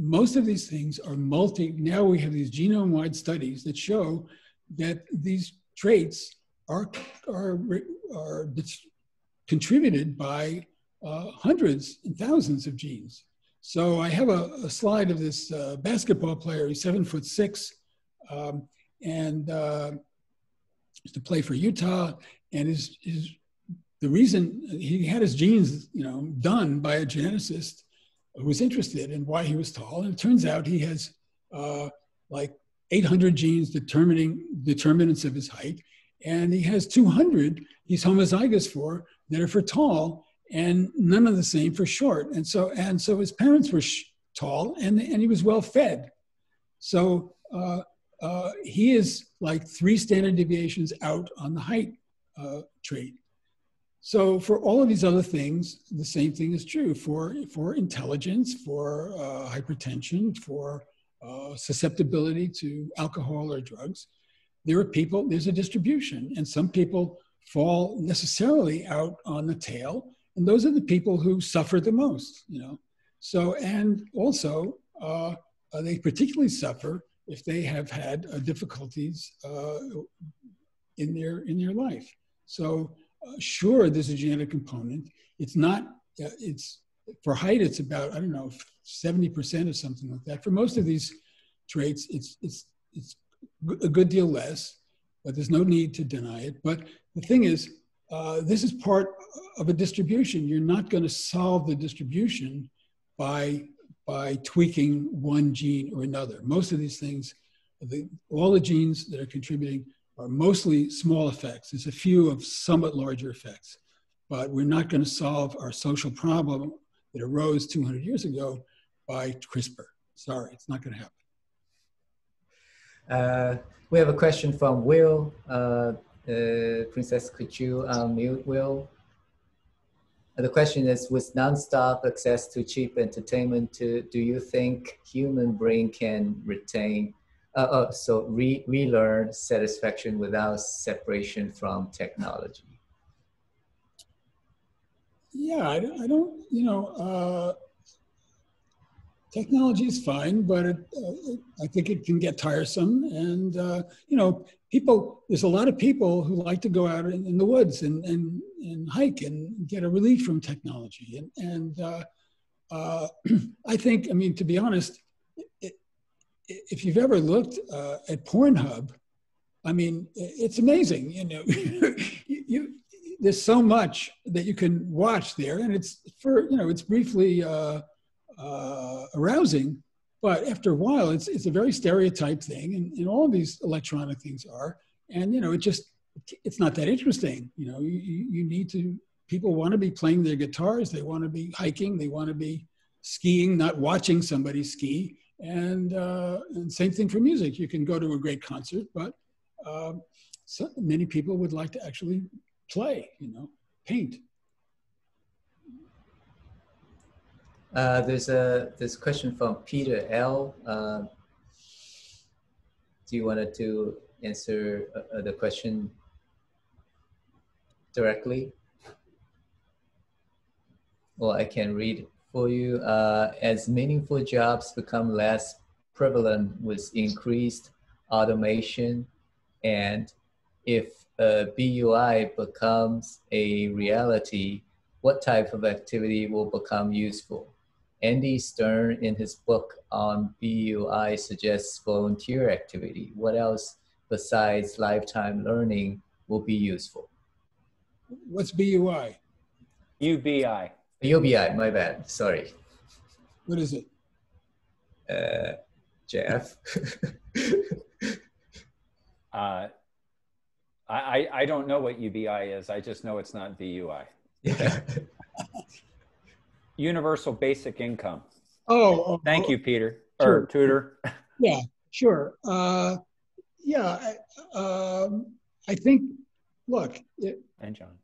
most of these things are multi, now we have these genome-wide studies that show that these traits are, are, are contributed by uh, hundreds and thousands of genes. So I have a, a slide of this uh, basketball player. He's seven foot six, um, and uh, to play for Utah. And his, his the reason he had his genes, you know, done by a geneticist who was interested in why he was tall. And it turns out he has uh, like 800 genes determining determinants of his height, and he has 200 he's homozygous for that are for tall and none of the same for short. And so, and so his parents were sh- tall and, and he was well fed. So uh, uh, he is like three standard deviations out on the height uh, trait. So for all of these other things, the same thing is true for, for intelligence, for uh, hypertension, for uh, susceptibility to alcohol or drugs. There are people, there's a distribution, and some people fall necessarily out on the tail and those are the people who suffer the most you know so and also uh, they particularly suffer if they have had uh, difficulties uh, in their in their life so uh, sure there's a genetic component it's not uh, it's for height it's about i don't know 70% or something like that for most of these traits it's it's it's a good deal less but there's no need to deny it but the thing is uh, this is part of a distribution. You're not going to solve the distribution by, by tweaking one gene or another. Most of these things, the, all the genes that are contributing are mostly small effects. There's a few of somewhat larger effects, but we're not going to solve our social problem that arose 200 years ago by CRISPR. Sorry, it's not going to happen.
Uh, we have a question from Will. Uh, uh, Princess, could you unmute Will? The question is, with nonstop access to cheap entertainment, to, do you think human brain can retain, uh, uh, so re relearn satisfaction without separation from technology?
Yeah, I, I don't, you know, uh, technology is fine, but it, uh, I think it can get tiresome. And, uh, you know, people, there's a lot of people who like to go out in, in the woods and, and, and hike and get a relief from technology. And, and uh, [CLEARS THROAT] I think, I mean, to be honest, it, if you've ever looked uh, at Pornhub, I mean, it's amazing. You know, [LAUGHS] you, you, there's so much that you can watch there, and it's for you know, it's briefly uh, uh, arousing, but after a while, it's it's a very stereotyped thing, and, and all these electronic things are. And you know, it just it's not that interesting. You know, you you need to people want to be playing their guitars, they want to be hiking, they want to be skiing, not watching somebody ski. And uh, and same thing for music. You can go to a great concert, but uh, so many people would like to actually play. You know, paint.
Uh, there's a this question from Peter L. Uh, do you want to answer uh, the question directly? Well, I can read for you. Uh, as meaningful jobs become less prevalent with increased automation, and if uh, BUI becomes a reality, what type of activity will become useful? Andy Stern, in his book on BUI, suggests volunteer activity. What else besides lifetime learning will be useful?
What's BUI?
UBI.
UBI, my bad. Sorry.
What is it?
Uh, Jeff. [LAUGHS]
Uh, I, I, I don't know what UBI is. I just know it's not VUI.
yeah.
Universal basic income.
Oh, oh,
Thank
oh,
you, Peter
Sure.
or Tutor.
Yeah, sure. Uh, yeah, I, um, I think. Look, it,
And John.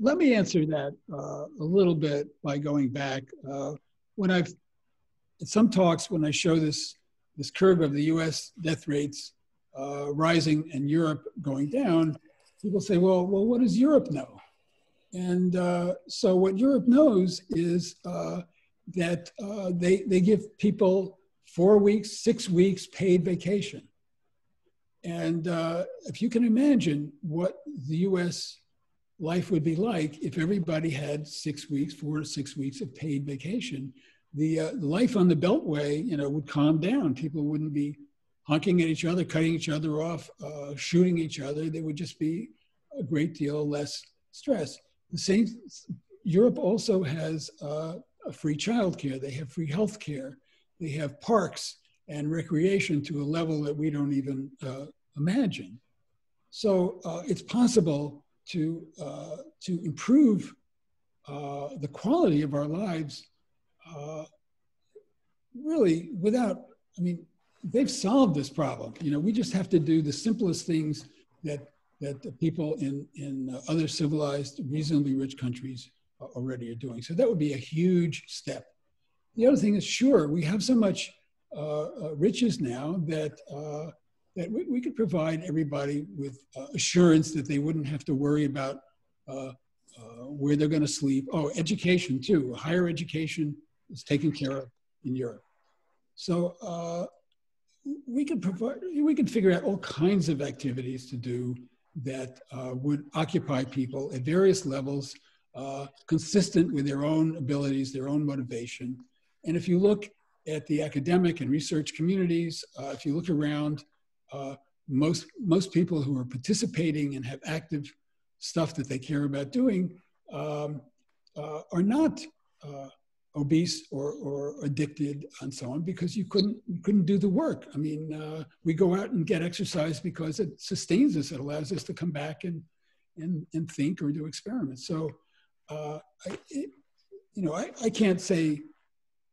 Let me answer that uh, a little bit by going back. Uh, when I've in some talks, when I show this this curve of the U.S. death rates uh, rising and Europe going down, people say, "Well, well, what does Europe know?" And uh, so, what Europe knows is uh, that uh, they they give people four weeks, six weeks paid vacation. And if you can imagine what the U.S life would be like if everybody had six weeks, four to six weeks of paid vacation. The uh, life on the Beltway, you know, would calm down. People wouldn't be honking at each other, cutting each other off, uh, shooting each other. There would just be a great deal less stress. The same. Europe also has uh, a free childcare. They have free health care. They have parks and recreation to a level that we don't even uh, imagine. So uh, it's possible to uh, to improve uh, the quality of our lives uh, really without i mean they've solved this problem. You know we just have to do the simplest things that that the people in in other civilized reasonably rich countries already are doing. So that would be a huge step. The other thing is sure we have so much uh, uh, riches now that uh, that we, we could provide everybody with uh, assurance that they wouldn't have to worry about uh, uh, where they're going to sleep. Oh, education too. Higher education is taken care of in Europe. So uh, we could provide, we could figure out all kinds of activities to do that uh, would occupy people at various levels, uh, consistent with their own abilities, their own motivation. And if you look at the academic and research communities, if you look around, uh, most most people who are participating and have active stuff that they care about doing um, uh, are not uh, obese or, or addicted and so on because you couldn't you couldn't do the work. I mean, uh, we go out and get exercise because it sustains us. It allows us to come back and and, and think or do experiments. So, uh, I, it, you know, I, I can't say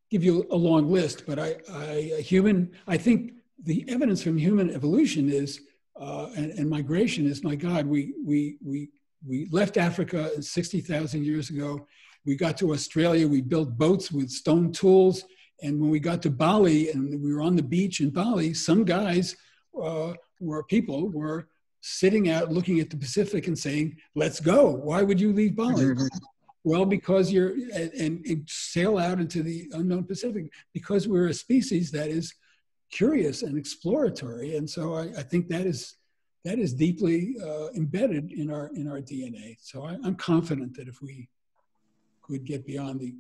give you a long list, but I, I a human I think the evidence from human evolution is uh, and, and, migration is my God. We we we we left Africa 60,000 years ago. We got to Australia. We built boats with stone tools. And when we got to Bali and we were on the beach in Bali, some guys uh, were people were sitting out looking at the Pacific and saying, "Let's go." Why would you leave Bali? Mm-hmm. Well, because you're and, and, and sail out into the unknown Pacific because we're a species that is curious and exploratory. And so I, I think that is that is deeply uh, embedded in our in our DNA. So I, am confident that if we could get beyond the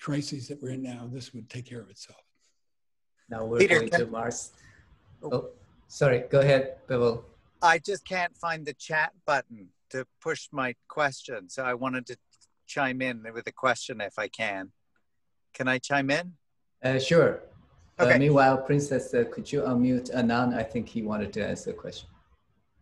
crises that we're in now, this would take care of itself.
Now we're Peter, going to Mars. Oh, sorry. Go ahead, Bill.
I just can't find the chat button to push my question, so I wanted to chime in with a question if I can. Can I chime in?
Uh, sure.
Okay.
Uh, meanwhile, Princess, uh, could you unmute Anand? I think he wanted to answer a question.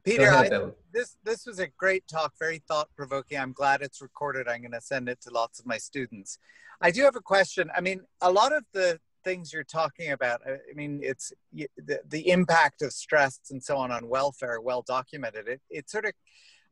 Peter, ahead, I, this this was a great talk, very thought provoking. I'm glad it's recorded. I'm going to send it to lots of my students. I do have a question. I mean, a lot of the things you're talking about, I mean, it's the, the impact of stress and so on on welfare, well documented. It, it sort of,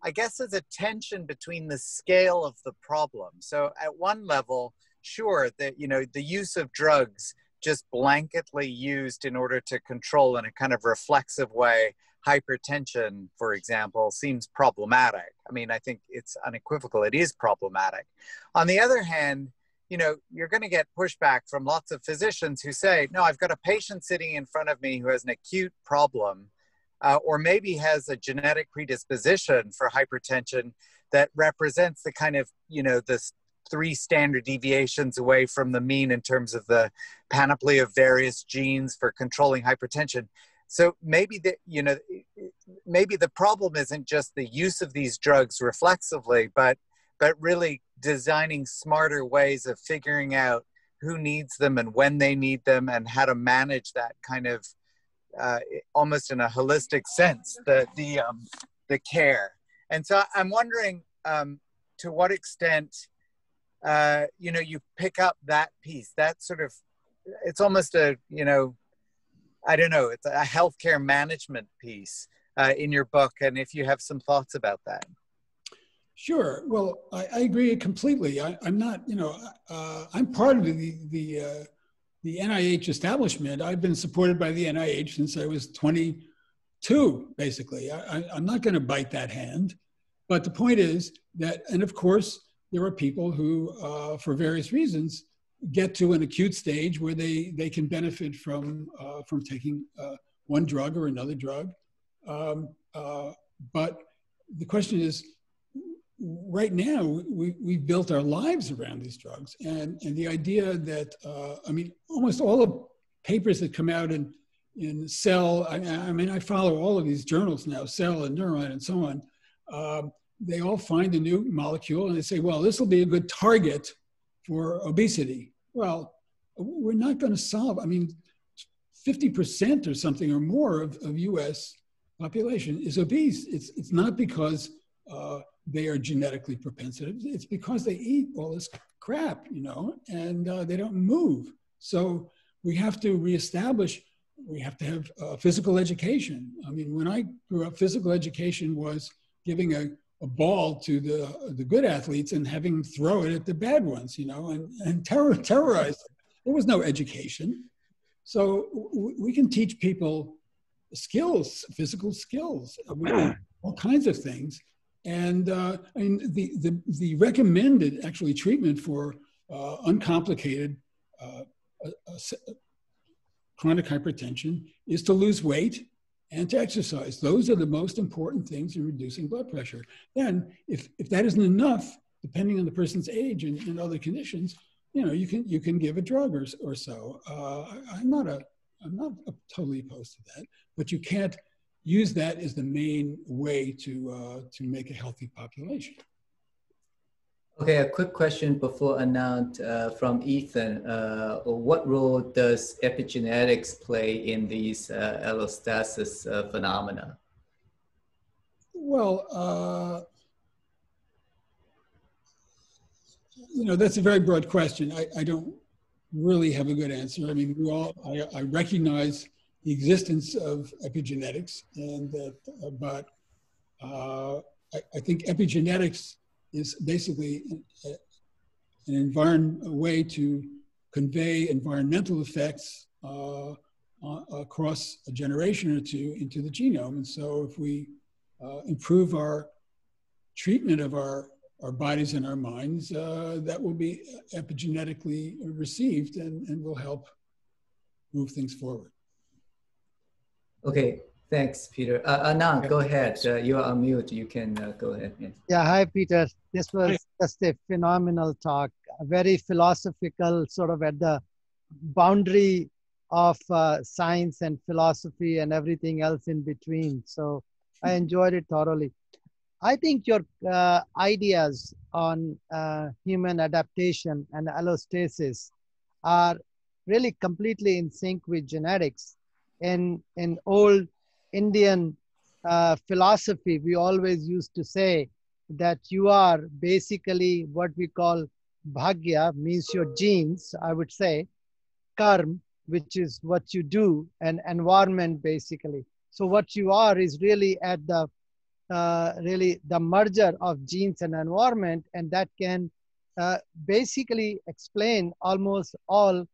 I guess, there's a tension between the scale of the problem. So at one level, sure, that, you know, the use of drugs just blanketly used in order to control in a kind of reflexive way hypertension, for example, seems problematic. I mean, I think it's unequivocal, it is problematic. On the other hand, you know, you're going to get pushback from lots of physicians who say, no, I've got a patient sitting in front of me who has an acute problem uh, or maybe has a genetic predisposition for hypertension that represents the kind of, you know, this three standard deviations away from the mean in terms of the panoply of various genes for controlling hypertension. So maybe the, you know, maybe the problem isn't just the use of these drugs reflexively, but but really designing smarter ways of figuring out who needs them and when they need them and how to manage that kind of uh, almost in a holistic sense the the um, the care and so i'm wondering um, to what extent uh, you know you pick up that piece that sort of it's almost a you know i don't know it's a healthcare management piece uh, in your book and if you have some thoughts about that
Sure. Well, I, I agree completely. I, am not, you know, uh, I'm part of the the uh, the NIH establishment. I've been supported by the NIH since I was 22, basically. I, am not going to bite that hand. But the point is that, and of course, there are people who, uh, for various reasons, get to an acute stage where they they can benefit from uh, from taking uh, one drug or another drug. Um, uh, but the question is right now we, we've built our lives around these drugs and, and the idea that uh, i mean almost all the papers that come out in, in cell I, I, mean i follow all of these journals now cell and neuron and so on um, they all find a new molecule and they say well this will be a good target for obesity well we're not going to solve i mean 50% or something or more of, of us population is obese it's, it's not because uh, they are genetically propensive. It's because they eat all this crap, you know, and uh, they don't move. So we have to reestablish, we have to have uh, physical education. I mean, when I grew up, physical education was giving a, a ball to the, the good athletes and having throw it at the bad ones, you know, and, and terror, terrorize them. There was no education. So we can teach people skills, physical skills, all kinds of things and uh, I mean, the, the, the, recommended actually treatment for uh, uncomplicated uh, chronic hypertension is to lose weight and to exercise. Those are the most important things in reducing blood pressure. Then, if, if that isn't enough, depending on the person's age and, and other conditions, you know, you can you can give a drug or, or so. Uh, I, am not a I'm not totally opposed to that, but you can't use that as the main way to, uh, to make a healthy population.
Okay, a quick question before Anand uh, from Ethan. Uh, what role does epigenetics play in these uh, allostasis uh, phenomena?
Well, uh, you know, that's a very broad question. I, I, don't really have a good answer. I mean, we all, I, I recognize the existence of epigenetics, and that, but uh, I, I, think epigenetics is basically an environment a way to convey environmental effects uh, across a generation or two into the genome. And so, if we uh, improve our treatment of our our bodies and our minds, uh, that will be epigenetically received and, and will help move things forward.
Okay, thanks, Peter. Uh, Anand, go ahead. Uh, you are on mute. You can uh, go ahead. Yeah.
yeah, hi, Peter. This was hi. just a phenomenal talk, very philosophical, sort of at the boundary of uh, science and philosophy and everything else in between. So I enjoyed it thoroughly. I think your uh, ideas on uh, human adaptation and allostasis are really completely in sync with genetics in in old Indian uh, philosophy, we always used to say that you are basically what we call bhagya, means your genes, I would say, karm, which is what you do, and environment basically. So what you are is really at the uh, really the merger of genes and environment, and that can uh, basically explain almost all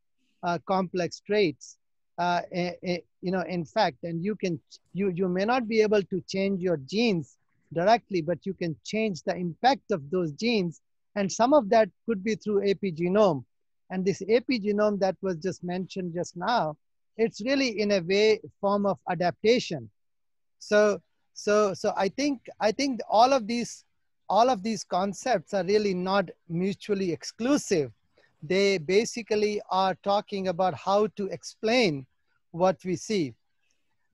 uh, complex traits uh, a, a, you know, in fact, and you can, you, you may not be able to change your genes directly, but you can change the impact of those genes And some of that could be through epigenome. And this epigenome that was just mentioned just now, it's really in a way form of adaptation. So, so, so I think I think all of these all of these concepts are really not mutually exclusive. They basically are talking about how to explain what we see.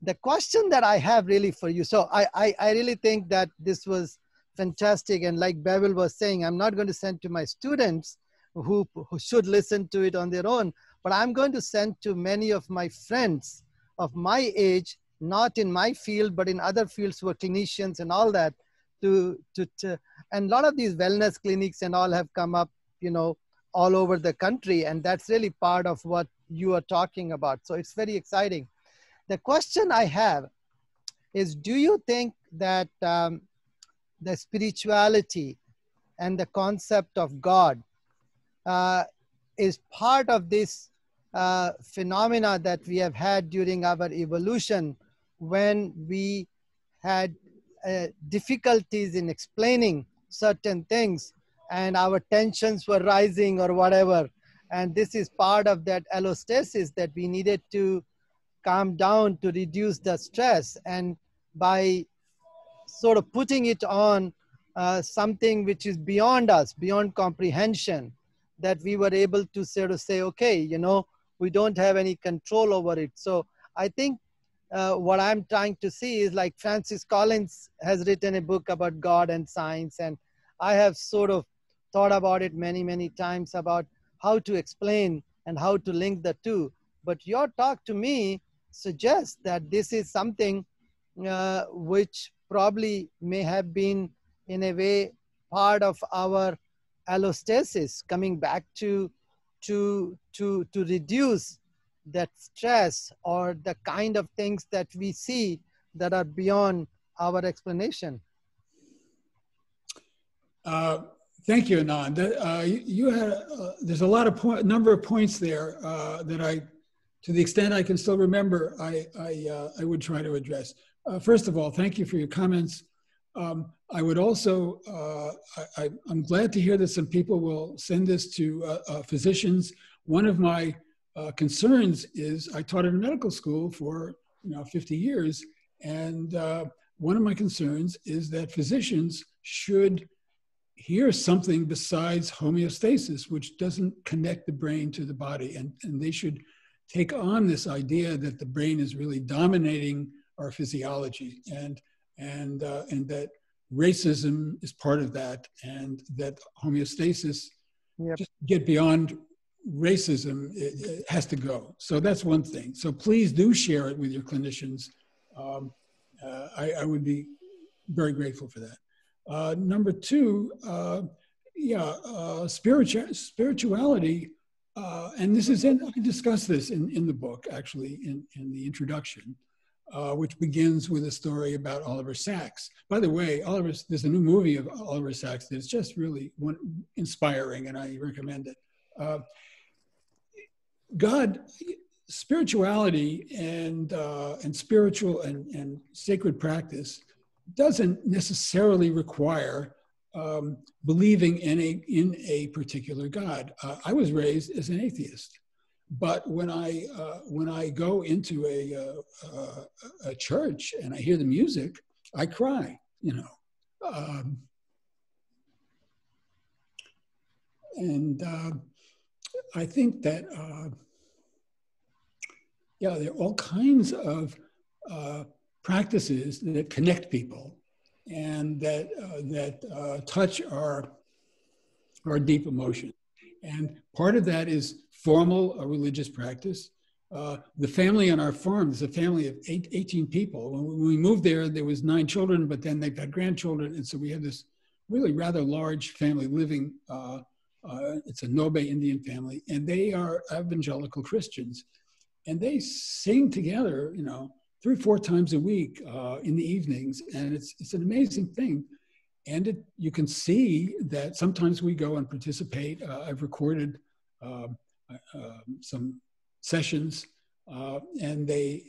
The question that I have really for you, so I, I, I really think that this was fantastic. And like Bevil was saying, I'm not going to send to my students who, who should listen to it on their own, but I'm going to send to many of my friends of my age, not in my field, but in other fields who are clinicians and all that. To, to, to and a lot of these wellness clinics and all have come up, you know, all over the country. And that's really part of what you are talking about. So it's very exciting. The question I have is, do you think that um, the spirituality and the concept of God uh, is part of this uh, phenomena that we have had during our evolution when we had uh, difficulties in explaining certain things and our tensions were rising or whatever. And this is part of that allostasis that we needed to calm down to reduce the stress. And by sort of putting it on uh, something which is beyond us, beyond comprehension, that we were able to sort of say, okay, you know, we don't have any control over it. So I think uh, what I'm trying to see is like Francis Collins has written a book about God and science, and I have sort of thought about it many, many times about how to explain and how to link the two. But your talk to me suggests that this is something uh, which probably may have been, in a way, part of our allostasis, coming back to to to to reduce that stress or the kind of things that we see that are beyond our explanation.
Uh, thank you, Anand. Uh, you, had uh, there's a lot of point, number of points there uh, that I, to the extent I can still remember, I I, uh, I would try to address. Uh, first of all, thank you for your comments. Um, I would also, I, am glad to hear that some people will send this to physicians. One of my uh, concerns is I taught at a medical school for you know 50 years, and uh, one of my concerns is that physicians should hear something besides homeostasis, which doesn't connect the brain to the body, and, and they should take on this idea that the brain is really dominating our physiology, and and uh, and that racism is part of that, and that homeostasis yep. just get beyond racism it, it has to go. So that's one thing. So please do share it with your clinicians. Um, uh, I, I, would be very grateful for that. Uh, number two, uh, yeah, uh, spiritu- spirituality, uh, and this is in, I discuss this in, in the book, actually, in, in the introduction. Uh, which begins with a story about Oliver Sacks. By the way, Oliver, there's a new movie of Oliver Sacks that's just really one, inspiring, and I recommend it. Uh, God, spirituality and and spiritual and, and sacred practice doesn't necessarily require um, believing in a in a particular God. Uh, I was raised as an atheist, but when I uh, when I go into a, uh, a church and I hear the music, I cry. You know. Um, and uh, I think that, uh, yeah, there are all kinds of uh, practices that connect people and that, uh, that uh, touch our, our deep emotion. And part of that is formal religious practice. Uh, the family on our farm is a family of eight, 18 people. When we moved there, there was nine children, but then they've got grandchildren. And so we have this really rather large family living uh, uh, it's a Ngöbe Indian family, and they are evangelical Christians. And they sing together, you know, three, or four times a week uh, in the evenings. And it's, it's an amazing thing. And it, you can see that sometimes we go and participate. Uh, I've recorded um, uh, um, some sessions, uh, and they,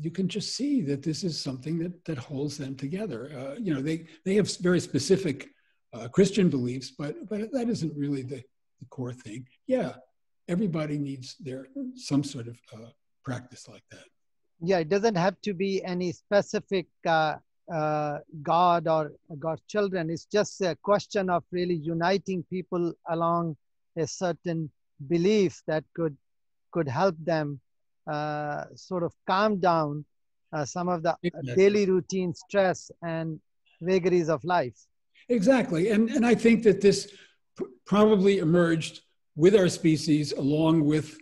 you can just see that this is something that, that holds them together. Uh, you know, they, they have very specific uh, Christian beliefs, but but that isn't really the, the core thing. Yeah, everybody needs their some sort of practice like that.
Yeah, it doesn't have to be any specific uh, uh, God or God's children. It's just a question of really uniting people along a certain belief that could could help them uh, sort of calm down uh, some of the daily routine stress and vagaries of life.
Exactly, and and I think that this probably emerged with our species along with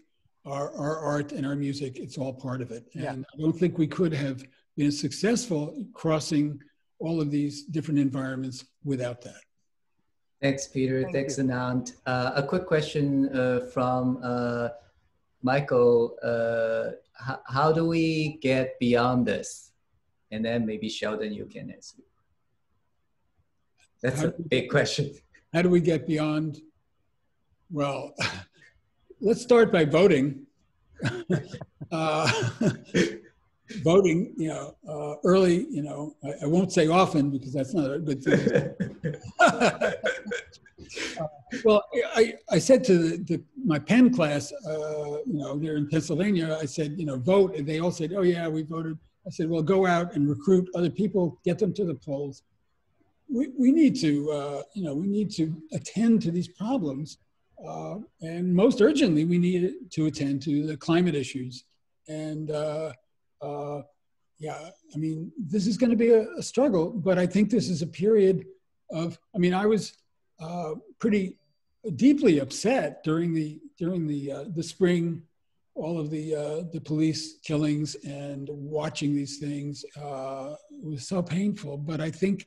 our, our art and our music. It's all part of it, and yeah. I don't think we could have been successful crossing all of these different environments without that.
Thanks, Peter. Thank Thanks, you. Anand. Uh, a quick question uh, from uh, Michael. Uh, how do we get beyond this? And then maybe Sheldon, you can answer. That's how a big question.
How do we get beyond? Well, [LAUGHS] let's start by voting. [LAUGHS] uh, voting, you know, uh, early, you know, I, I, won't say often because that's not a good thing. [LAUGHS] uh, well, I, I said to the, the my Penn class, uh, you know, they're in Pennsylvania, I said, you know, vote. And they all said, oh, yeah, we voted. I said, well, go out and recruit other people, get them to the polls. We, we need to, uh, you know, we need to attend to these problems. Uh, and most urgently, we need to attend to the climate issues. And uh, uh, yeah, I mean, this is going to be a, a, struggle, but I think this is a period of, I mean, I was uh, pretty deeply upset during the, during the, uh, the spring, all of the, uh, the police killings and watching these things was so painful. But I think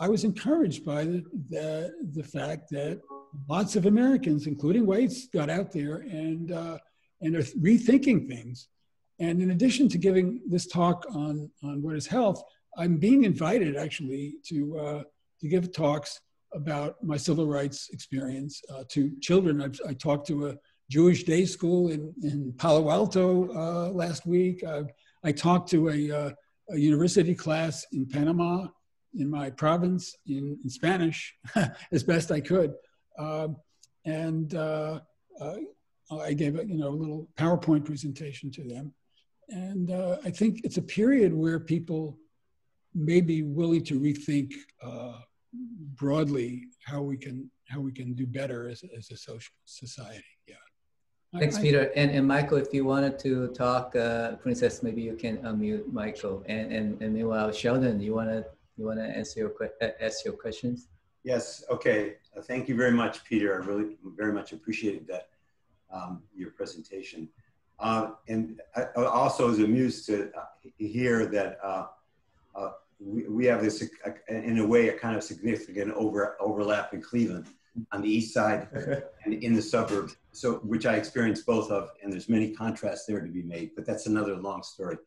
I was encouraged by the, the, the fact that lots of Americans, including whites, got out there and, uh, and are rethinking things. And in addition to giving this talk on, on what is health, I'm being invited actually to, uh, to give talks about my civil rights experience uh, to children. I've, i talked to a Jewish day school in, in Palo Alto uh, last week. I talked to a, uh, a, university class in Panama, in my province, in, in Spanish, [LAUGHS] as best I could. Um, and uh, uh, I gave a you know, a little PowerPoint presentation to them. And uh, I think it's a period where people may be willing to rethink uh, broadly how we can how we can do better as, as a social society. Yeah.
Thanks, I, Peter. And, and Michael, if you wanted to talk, uh, Princess, maybe you can unmute Michael. And, and, and meanwhile, Sheldon, you wanna you wanna answer your uh, ask your questions?
Yes. Okay. Thank you very much, Peter. I really very much appreciated that um, your presentation. Uh, and I also was amused to uh, hear that uh, uh, we, we have this, uh, in a way, a kind of significant over, overlap in Cleveland on the east side [LAUGHS] and in the suburbs, so which I experienced both of, and there's many contrasts there to be made, but that's another long story.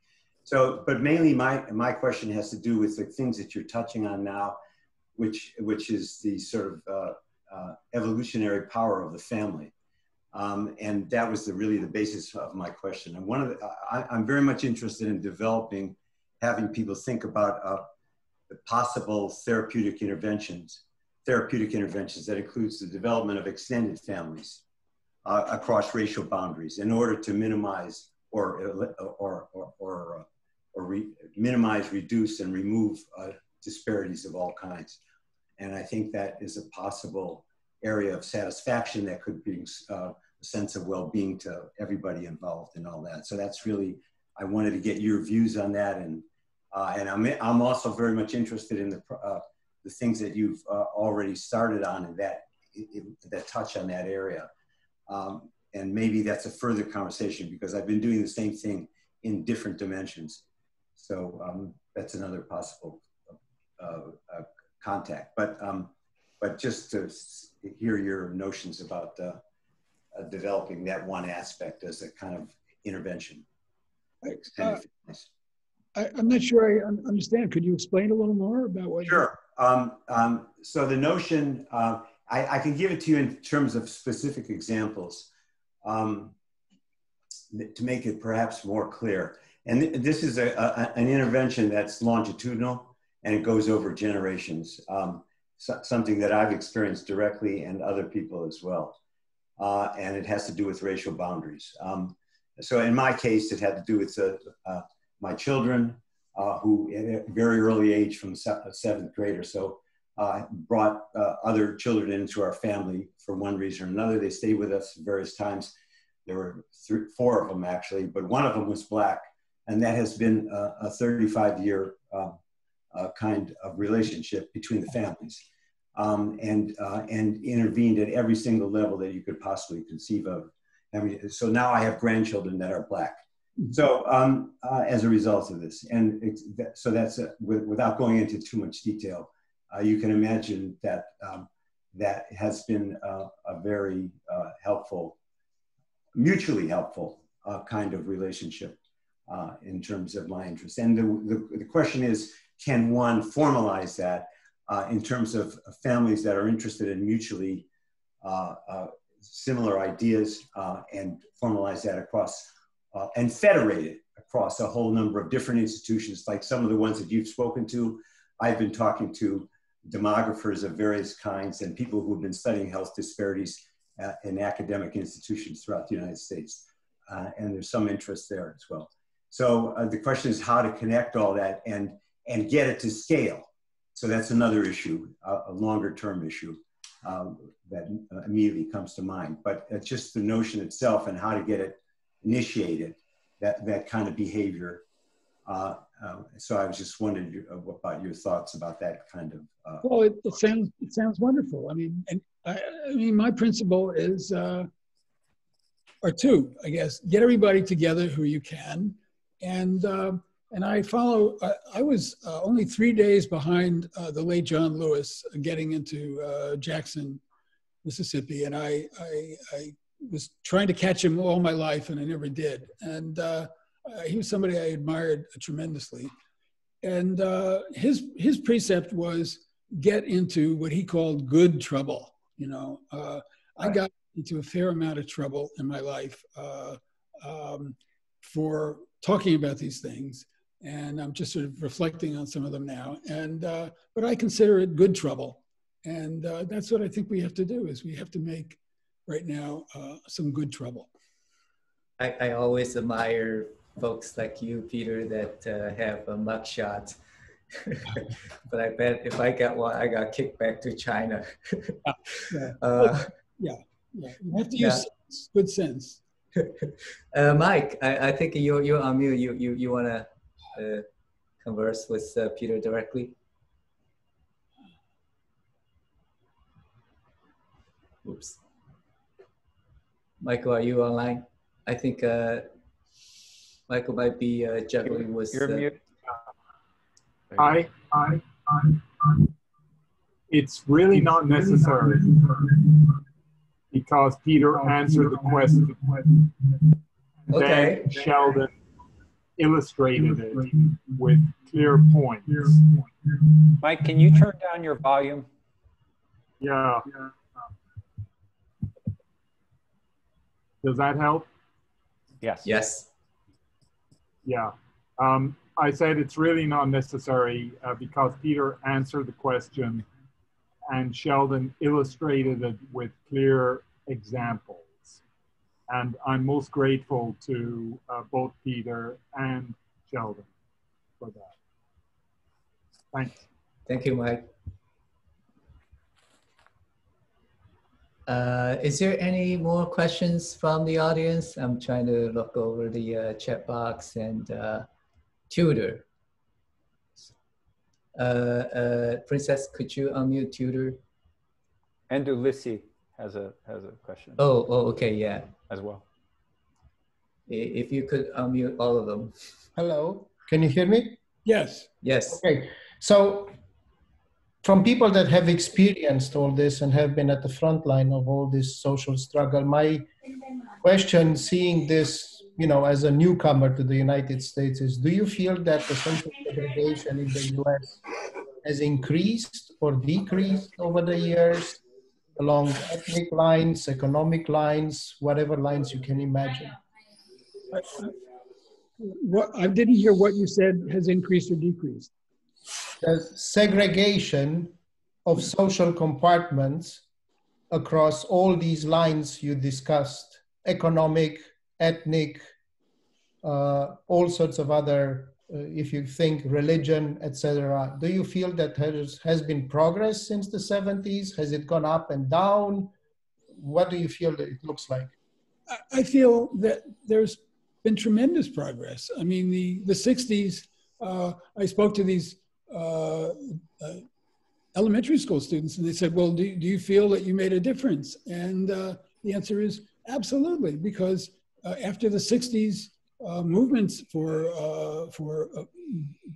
So, but mainly my, my question has to do with the things that you're touching on now, which, which is the sort of uh, evolutionary power of the family. Um, and that was the, really the basis of my question. And one of the, I, am very much interested in developing, having people think about uh, the possible therapeutic interventions, therapeutic interventions that includes the development of extended families uh, across racial boundaries in order to minimize or, or, or, or, uh, or re minimize, reduce, and remove uh, disparities of all kinds. And I think that is a possible area of satisfaction that could bring uh, sense of well-being to everybody involved and all that. So that's really, I wanted to get your views on that. And, uh, and I'm, I'm also very much interested in the, uh, the things that you've uh, already started on and that, that touch on that area. Um, and maybe that's a further conversation because I've been doing the same thing in different dimensions. So um, that's another possible contact. But, um, but just to hear your notions about uh, uh, developing that one aspect as a kind of intervention.
Uh, I, am not sure I understand. Could you explain a little more about what?
Sure. Um, um, so the notion, uh, I, I, can give it to you in terms of specific examples um, to make it perhaps more clear. And th this is a, a, an intervention that's longitudinal and it goes over generations. Um, so, something that I've experienced directly and other people as well. Uh, and it has to do with racial boundaries. Um, so in my case, it had to do with uh, uh, my children, uh, who at a very early age, from seventh grade or so, uh, brought uh, other children into our family for one reason or another. They stayed with us various times. There were three, four of them actually, but one of them was black, and that has been a, a 35 year um, uh, kind of relationship between the families, um, and uh, and intervened at every single level that you could possibly conceive of. I mean, so now I have grandchildren that are black. So um, uh, as a result of this, and so that's without going into too much detail, uh, you can imagine that um, that has been a very uh, helpful, mutually helpful uh, kind of relationship uh, in terms of my interest. And the, the, the, question is, can one formalize that uh, in terms of families that are interested in mutually similar ideas and formalize that across and federate it across a whole number of different institutions, like some of the ones that you've spoken to. I've been talking to demographers of various kinds and people who have been studying health disparities uh, in academic institutions throughout the United States. Uh, and there's some interest there as well. So uh, the question is how to connect all that and, and get it to scale. So that's another issue, a longer term issue um, that immediately comes to mind. But it's just the notion itself and how to get it initiated, that, that kind of behavior uh, um, so I was just wondering uh, about your thoughts about that kind of.
Uh, well, it, it, sounds it sounds wonderful. I mean, and I, I mean, my principle is, uh, or two, I guess, get everybody together who you can, and uh, and I follow. I, I was uh, only three days behind uh, the late John Lewis getting into Jackson, Mississippi, and I, I I was trying to catch him all my life, and I never did, and uh, he was somebody I admired tremendously. And uh, his, his precept was get into what he called good trouble. You know, uh, I got into a fair amount of trouble in my life uh, um, for talking about these things. And I'm just sort of reflecting on some of them now. And, uh, but I consider it good trouble. And uh, that's what I think we have to do is we have to make right now some good trouble.
I, I always admire folks like you, Peter, that uh, have a mugshot. [LAUGHS] but I bet if I got one, I got kicked back to China.
yeah. [LAUGHS] Uh, yeah, yeah, you have to use sense, good sense. [LAUGHS]
uh, Mike, I, I think you're you're on mute. You you you want to uh, converse with uh, Peter directly? Oops. Michael, are you online? I think uh, Michael might be uh, juggling with.
You're
uh,
mute. I, I, I, it's really not necessary because Peter answered the question.
Okay.
Then Sheldon illustrated it with clear points.
Mike, can you turn down your volume?
Yeah. Does that help?
Yes.
Yes.
Yeah. Um, I said it's really not necessary uh, because Peter answered the question and Sheldon illustrated it with clear examples. And I'm most grateful to uh, both Peter and Sheldon for that. Thanks.
Thank you, Mike. Uh, is there any more questions from the audience? I'm trying to look over the uh, chat box and uh, Tudor. Uh, uh, Princess, could you unmute Tudor?
And Ulysses has a has a question.
Oh, oh, okay, yeah.
As well.
If you could unmute all of them.
Hello, can you hear me?
Yes.
Yes.
Okay, so from people that have experienced all this and have been at the front line of all this social struggle, my question, seeing this, you know, as a newcomer to the United States, is: Do you feel that the social segregation in the U.S. has increased or decreased over the years, along ethnic lines, economic lines, whatever lines you can imagine?
What I didn't hear what you said has increased or decreased
the segregation of social compartments across all these lines you discussed economic, ethnic, uh, all sorts of other, if you think religion, etc. Do you feel that has, has been progress since the 70s? Has it gone up and down? What do you feel that it looks like?
I feel that there's been tremendous progress. I mean, the, the 60s, uh, I spoke to these uh, uh, elementary school students and they said, well, do, do you feel that you made a difference? And uh, the answer is absolutely, because uh, after the 60s uh, movements for, uh, for uh,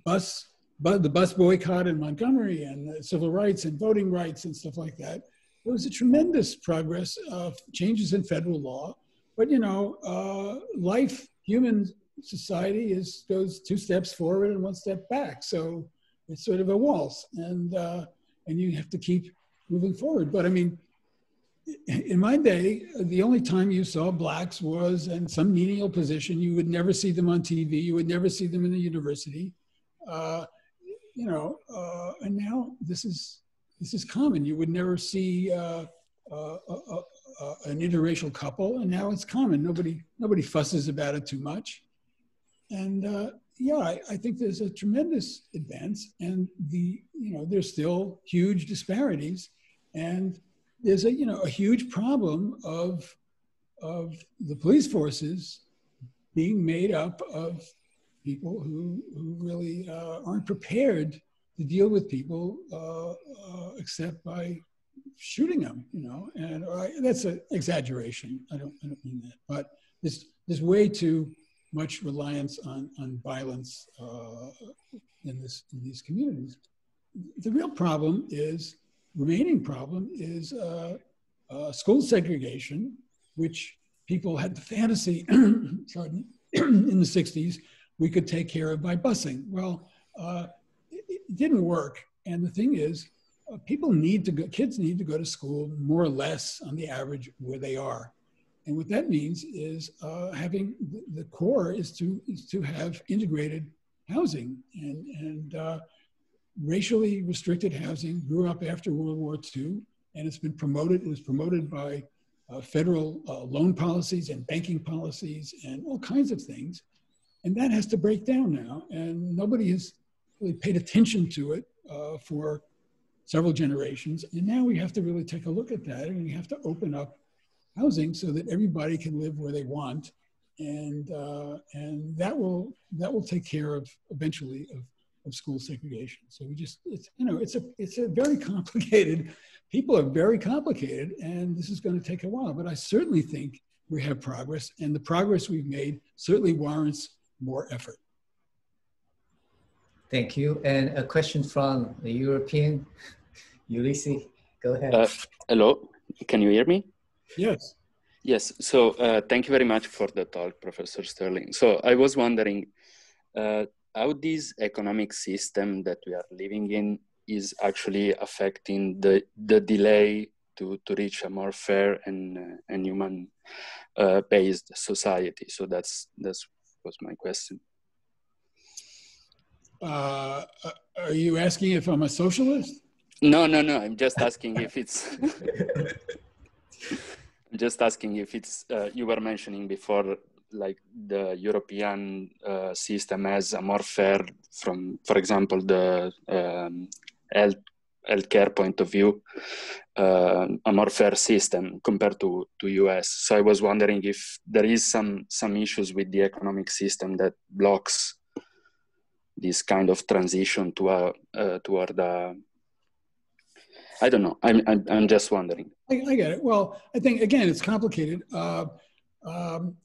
bus, bu- the bus boycott in Montgomery and civil rights and voting rights and stuff like that, there was a tremendous progress of changes in federal law. But you know, uh, life, human society is goes two steps forward and one step back. So it's sort of a waltz, and uh, and you have to keep moving forward. But I mean, in my day, the only time you saw blacks was in some menial position. You would never see them on TV. You would never see them in the university. Uh, you know, uh, and now this is this is common. You would never see uh, uh, uh, uh an interracial couple, and now it's common. Nobody nobody fusses about it too much. And yeah, I, I, think there's a tremendous advance, and the you know there's still huge disparities, and there's a you know a huge problem of of the police forces being made up of people who who really uh, aren't prepared to deal with people uh, uh, except by shooting them, you know, and uh, that's an exaggeration. I don't I don't mean that, but there's there's way too much reliance on, on violence uh, in, this, in these communities. The real problem is, remaining problem is uh, uh, school segregation, which people had the fantasy, [CLEARS THROAT] [CLEARS THROAT] in the 60s, we could take care of by busing. Well, uh, it, it, didn't work. And the thing is, uh, people need to go, kids need to go to school more or less on the average where they are. And what that means is uh, having the, the, core is to is to have integrated housing and and uh, racially restricted housing grew up after World War II, and it's been promoted. It was promoted by uh, federal uh, loan policies and banking policies and all kinds of things, and that has to break down now. And nobody has really paid attention to it uh, for several generations, and now we have to really take a look at that, and we have to open up housing so that everybody can live where they want, and uh, and that will that will take care of eventually of, of school segregation. So we just it's you know it's a it's a very [LAUGHS] complicated. People are very complicated, and this is going to take a while. But I certainly think we have progress, and the progress we've made certainly warrants more effort.
Thank you. And a question from the European, [LAUGHS] Ulysses, go ahead.
Uh, hello, can you hear me?
Yes.
Yes. So uh, thank you very much for the talk, Professor Sterling. So I was wondering uh, how this economic system that we are living in is actually affecting the, the delay to, to reach a more fair and, uh, and human uh, based society. So that's that's was my question.
Uh, uh, are you asking if I'm a socialist?
No, no, no. I'm just asking if it's. [LAUGHS] [LAUGHS] I'm just asking if it's uh, you were mentioning before like the European uh, system as a more fair from, for example, the um, health healthcare point of view, uh, a more fair system compared to to US. So I was wondering if there is some some issues with the economic system that blocks this kind of transition to a uh, toward a I don't know. I'm, I'm, I'm just wondering.
I, I, get it. Well, I think, again, it's complicated. Uh, um,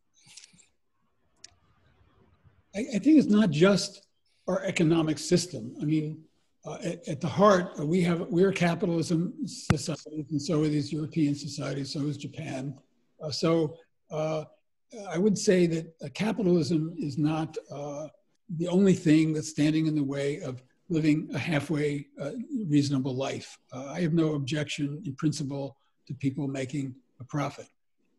I, I, think it's not just our economic system. I mean, uh, at, at, the heart, uh, we have, we're capitalism society, and so are these European societies, so is Japan. Uh, so uh, I would say that uh, capitalism is not the only thing that's standing in the way of living a halfway uh, reasonable life. Uh, I have no objection in principle to people making a profit.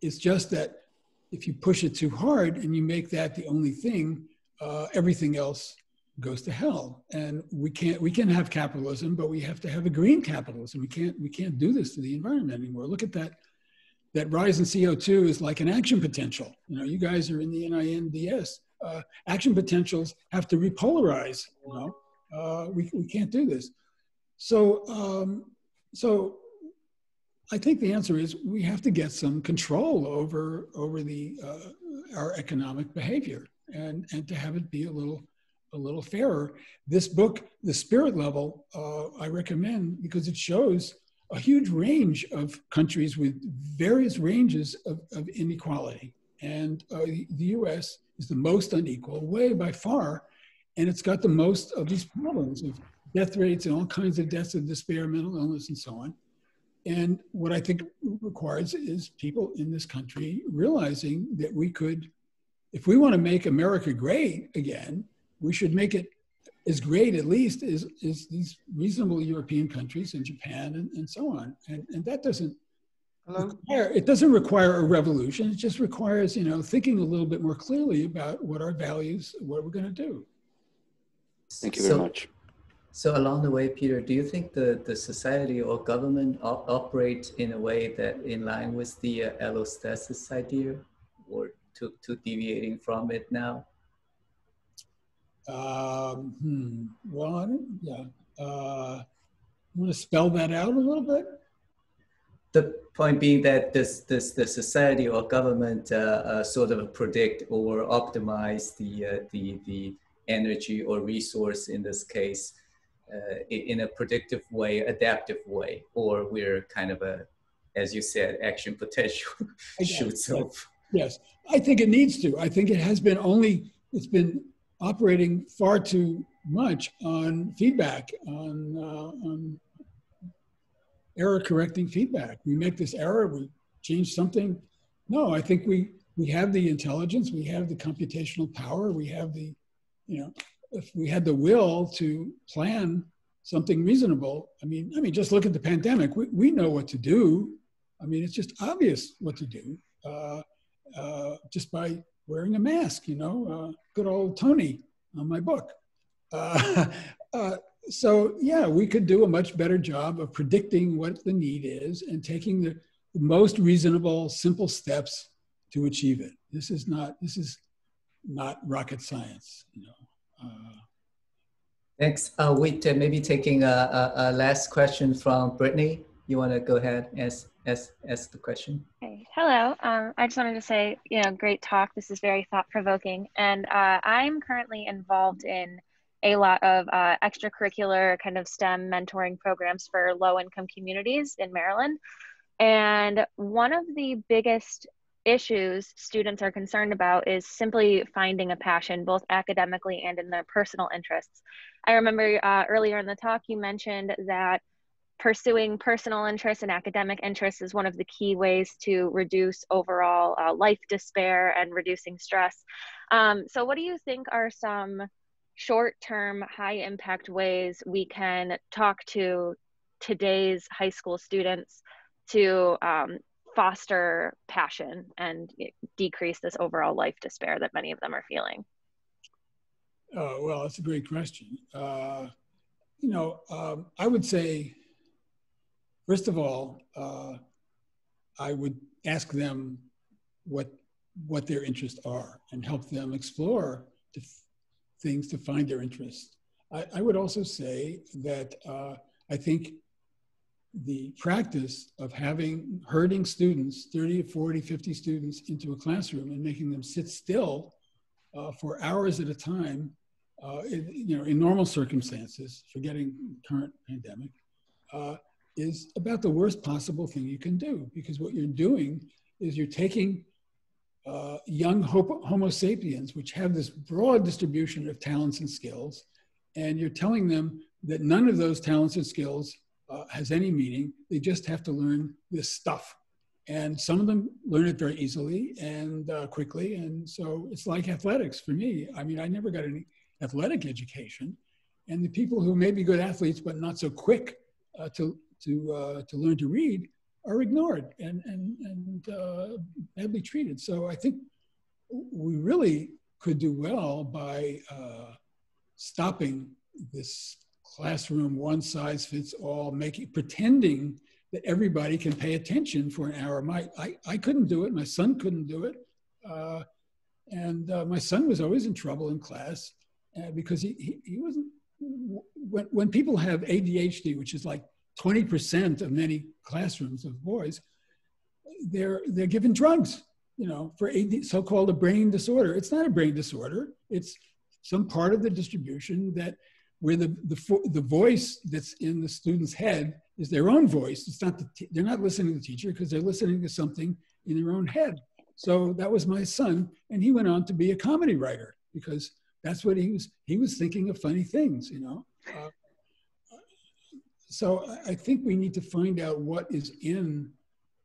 It's just that if you push it too hard and you make that the only thing, uh, everything else goes to hell. And we can't we can have capitalism, but we have to have a green capitalism. We can't we can't do this to the environment anymore. Look at that that rise in CO2 is like an action potential. You know, you guys are in the NINDS. Uh, action potentials have to repolarize. You know, uh, we we can't do this. So um, so I think the answer is we have to get some control over over the uh, our economic behavior and and to have it be a little a little fairer. This book, The Spirit Level, uh, I recommend because it shows a huge range of countries with various ranges of, of inequality. And uh, the US is the most unequal, way by far, and it's got the most of these problems of death rates and all kinds of deaths of despair, mental illness, and so on. And what I think requires is people in this country realizing that we could, if we want to make America great again, we should make it as great at least as, as these reasonable European countries and Japan and, and so on. And, and that doesn't require, it doesn't require a revolution. It just requires, you know, thinking a little bit more clearly about what our values, what we're going to do.
Thank you very
So-
much.
So along the way, Peter, do you think the, the society or government op- operate in a way that in line with the uh, allostasis idea or to, to deviating from it now?
Um, hmm. Well, I don't, yeah. Uh, want to spell that out a little bit?
The point being that this, this, the society or government uh, uh, sort of predict or optimize the, uh, the, the energy or resource in this case uh, in a predictive way, adaptive way, or we're kind of a, as you said, action potential [LAUGHS] shoots
yes. Yes, I think it needs to. I think it has been only, it's been operating far too much on feedback, on, uh, on error correcting feedback. We make this error, we change something. No, I think we, we have the intelligence, we have the computational power, we have the, you know, if we had the will to plan something reasonable, I mean, I mean, just look at the pandemic. We, we know what to do. I mean, it's just obvious what to do. Uh, uh, just by wearing a mask, you know, uh, good old Tony on my book. Uh, [LAUGHS] uh, so yeah, we could do a much better job of predicting what the need is and taking the, most reasonable, simple steps to achieve it. This is not this is not rocket science, you know. Uh,
Thanks. Uh, wait, uh, maybe taking a, a, a last question from Brittany. You want to go ahead and ask, ask, the question?
Hey, hello. Um, I just wanted to say, you know, great talk. This is very thought provoking. And uh, I'm currently involved in a lot of uh, extracurricular kind of STEM mentoring programs for low income communities in Maryland. And one of the biggest issues students are concerned about is simply finding a passion, both academically and in their personal interests. I remember uh, earlier in the talk, you mentioned that pursuing personal interests and academic interests is one of the key ways to reduce overall uh, life despair and reducing stress. Um, so, what do you think are some short term, high impact ways we can talk to today's high school students to um, foster passion and decrease this overall life despair that many of them are feeling?
Oh, well, that's a great question. Uh, you know, um, I would say, first of all, uh, I would ask them what what their interests are and help them explore to things to find their interests. I, I would also say that uh, I think the practice of having herding students 30 40 50 students into a classroom and making them sit still uh, for hours at a time uh, in, you know in normal circumstances forgetting current pandemic uh, is about the worst possible thing you can do because what you're doing is you're taking uh, young homo, sapiens which have this broad distribution of talents and skills and you're telling them that none of those talents and skills uh, has any meaning. They just have to learn this stuff. And some of them learn it very easily and uh, quickly. And so it's like athletics for me. I mean, I never got any athletic education. And the people who may be good athletes but not so quick uh, to, to, uh, to learn to read are ignored and, and, and uh, badly treated. So I think we really could do well by uh, stopping this classroom one size fits all, making pretending that everybody can pay attention for an hour. My, I, I couldn't do it. My son couldn't do it. Uh, and uh, my son was always in trouble in class uh, because he, he, he, wasn't, when, when people have ADHD, which is like 20% of many classrooms of boys, they're, they're given drugs, you know, for AD, so-called a brain disorder. It's not a brain disorder. It's some part of the distribution that where the, the, the voice that's in the student's head is their own voice. It's not the they're not listening to the teacher because they're listening to something in their own head. So that was my son, and he went on to be a comedy writer because that's what he was. He was thinking of funny things, you know. Uh, so I think we need to find out what is in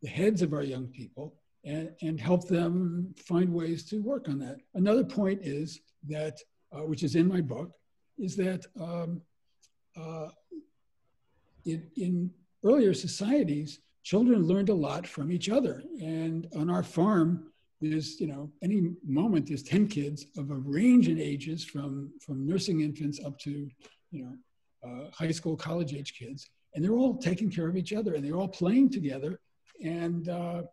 the heads of our young people and, and help them find ways to work on that. Another point is that, uh, which is in my book, is that um, uh, in, in earlier societies, children learned a lot from each other. And on our farm, there's, you know, any moment there's 10 kids of a range in ages from, from nursing infants up to, you know, uh, high school, college age kids. And they're all taking care of each other and they're all playing together. And, uh,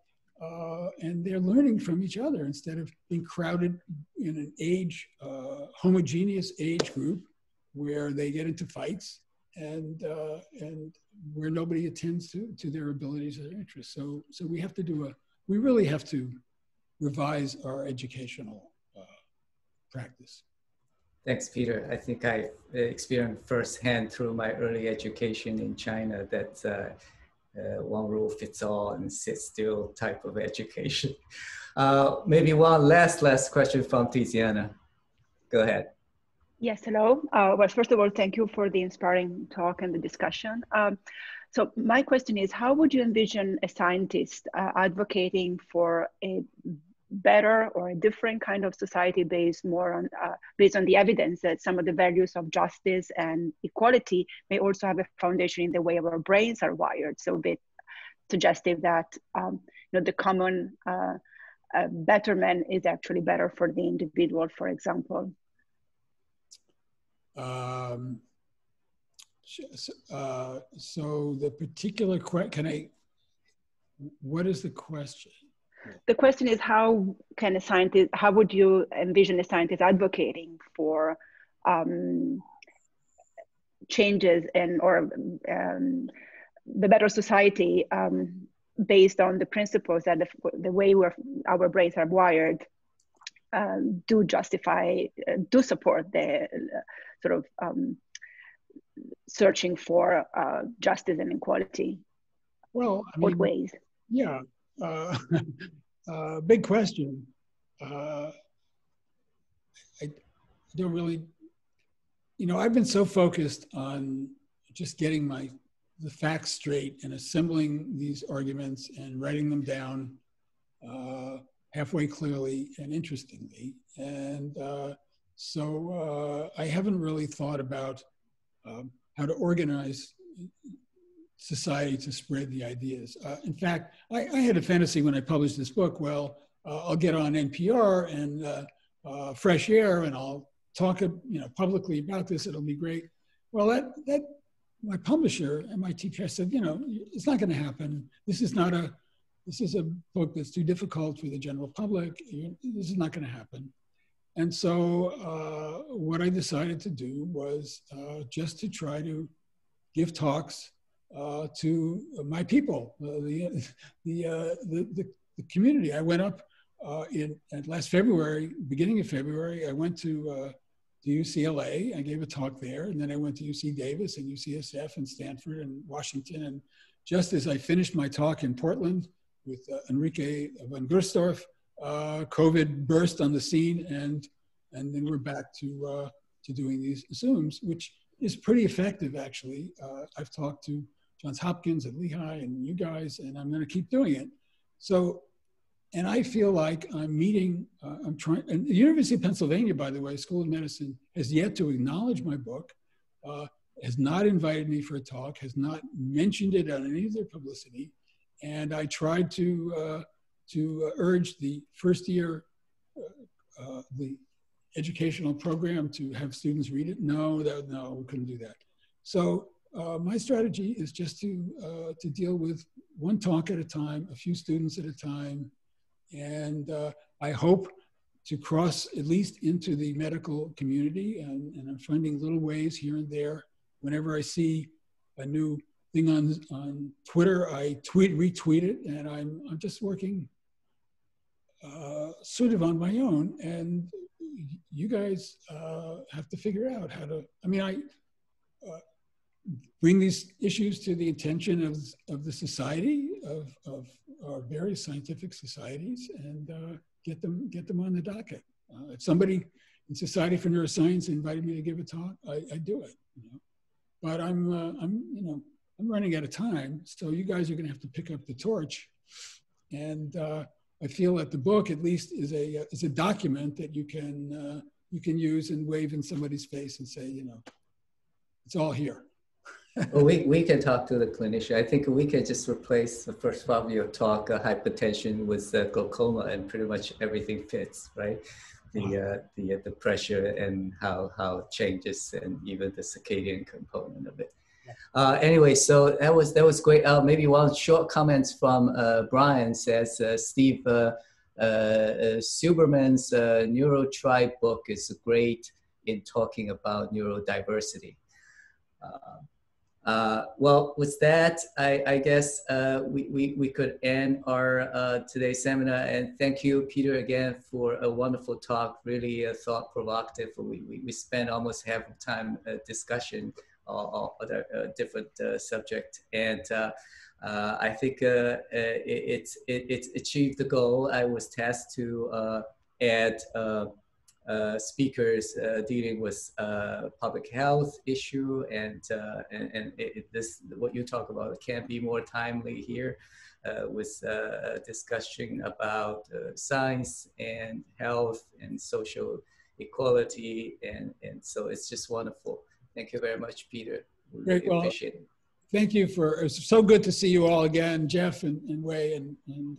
uh, and they're learning from each other instead of being crowded in an age, uh, homogeneous age group where they get into fights and uh, and where nobody attends to to their abilities or interests. So so we have to do a we really have to revise our educational uh, practice.
Thanks, Peter. I think I experienced firsthand through my early education in China that uh, uh, one rule fits all and sit still type of education. [LAUGHS] Uh, maybe one last last question from Tiziana. Go ahead.
Yes, hello. Uh, well, first of all, thank you for the inspiring talk and the discussion. Um, so my question is, how would you envision a scientist uh, advocating for a better or a different kind of society based more on uh, based on the evidence that some of the values of justice and equality may also have a foundation in the way our brains are wired. So a bit suggestive that um, you know the common uh, uh, betterment is actually better for the individual, for example.
Um, uh, so the particular question, can I, what is the question?
The question is how can a scientist, how would you envision a scientist advocating for um, changes and or um, the better society um, based on the principles that the, the way we're, our brains are wired um, do justify, uh, do support the uh, sort of um, searching for uh, justice and equality.
Well,
I mean, ways.
Yeah, uh, [LAUGHS] uh, big question. Uh, I don't really, you know, I've been so focused on just getting my the facts straight and assembling these arguments and writing them down uh, halfway clearly and interestingly. And uh, so uh, I haven't really thought about um, how to organize society to spread the ideas. Uh, in fact, I, I, had a fantasy when I published this book. Well, uh, I'll get on NPR and uh, uh, Fresh Air, and I'll talk, you know, publicly about this. It'll be great. Well, that that my publisher, MIT Press, said, you know, it's not going to happen. This is not a this is a book that's too difficult for the general public. This is not going to happen. And so uh, what I decided to do was uh, just to try to give talks uh, to my people, uh, the, the, uh, the, the, the, community. I went up uh, in last February, beginning of February, I went to, to UCLA. I gave a talk there, and then I went to UC Davis and UCSF and Stanford and Washington. And just as I finished my talk in Portland, with Henrique von Gersdorff. Uh, COVID burst on the scene, and and then we're back to to doing these Zooms, which is pretty effective actually. Uh, I've talked to Johns Hopkins and Lehigh and you guys, and I'm going to keep doing it. So, and I feel like I'm meeting. Uh, I'm trying. And the University of Pennsylvania, by the way, School of Medicine, has yet to acknowledge my book. Uh, has not invited me for a talk. Has not mentioned it on any of their publicity and I tried to uh, to urge the first year, uh, uh, the educational program to have students read it? No, that, no, we couldn't do that. So uh, my strategy is just to, uh, to deal with one talk at a time, a few students at a time. And uh, I hope to cross at least into the medical community. And, and I'm finding little ways here and there. Whenever I see a new thing on, on Twitter, I tweet, retweet it, and I'm, I'm just working uh, sort of on my own. And you guys uh, have to figure out how to, I mean, I uh, bring these issues to the attention of, of the society, of, of our various scientific societies, and uh, get them get them on the docket. Uh, if somebody in Society for Neuroscience invited me to give a talk, I, I do it. You know? But I'm uh, I'm you know I'm running out of time, so you guys are going to have to pick up the torch. And uh, I feel that the book at least is a is a document that you can uh, you can use and wave in somebody's face and say, you know, it's all here.
Well, we, we can talk to the clinician. I think we can just replace the first part of your talk, uh, hypertension, with uh, glaucoma, and pretty much everything fits, right? The uh, the uh, the pressure and how how it changes, and even the circadian component of it. Uh, anyway, so that was that was great. Uh, maybe one short comments from uh, Bryan says uh, Steve uh, uh, Silberman's NeuroTribe book is great in talking about neurodiversity. Uh, well, with that, I, I guess uh, we, we, we could end our uh, today's seminar. And thank you, Peter, again, for a wonderful talk, really uh, thought provocative. We, we, we spent almost half of time uh, discussion on other different subject. And I think it, it, it's achieved the goal. I was tasked to add uh, speakers uh, dealing with uh, public health issue and uh, and, and it, this what you talk about can't be more timely here uh, with uh, discussion about science and health and social equality and and so it's just wonderful. Thank you very much, Peter. We
Great.
Really
well, appreciate it. Thank you for it's so good to see you all again, Jeff and, and Wei, and, and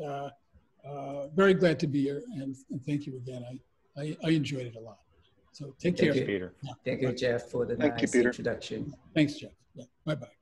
very glad to be here. And, and thank you again. I, I, I enjoyed it a lot. So take
Thank
care.
you, Peter. Thank you, Jeff, for the
Thank you,
nice
Peter.
introduction.
Thanks, Jeff. Yeah. Bye bye.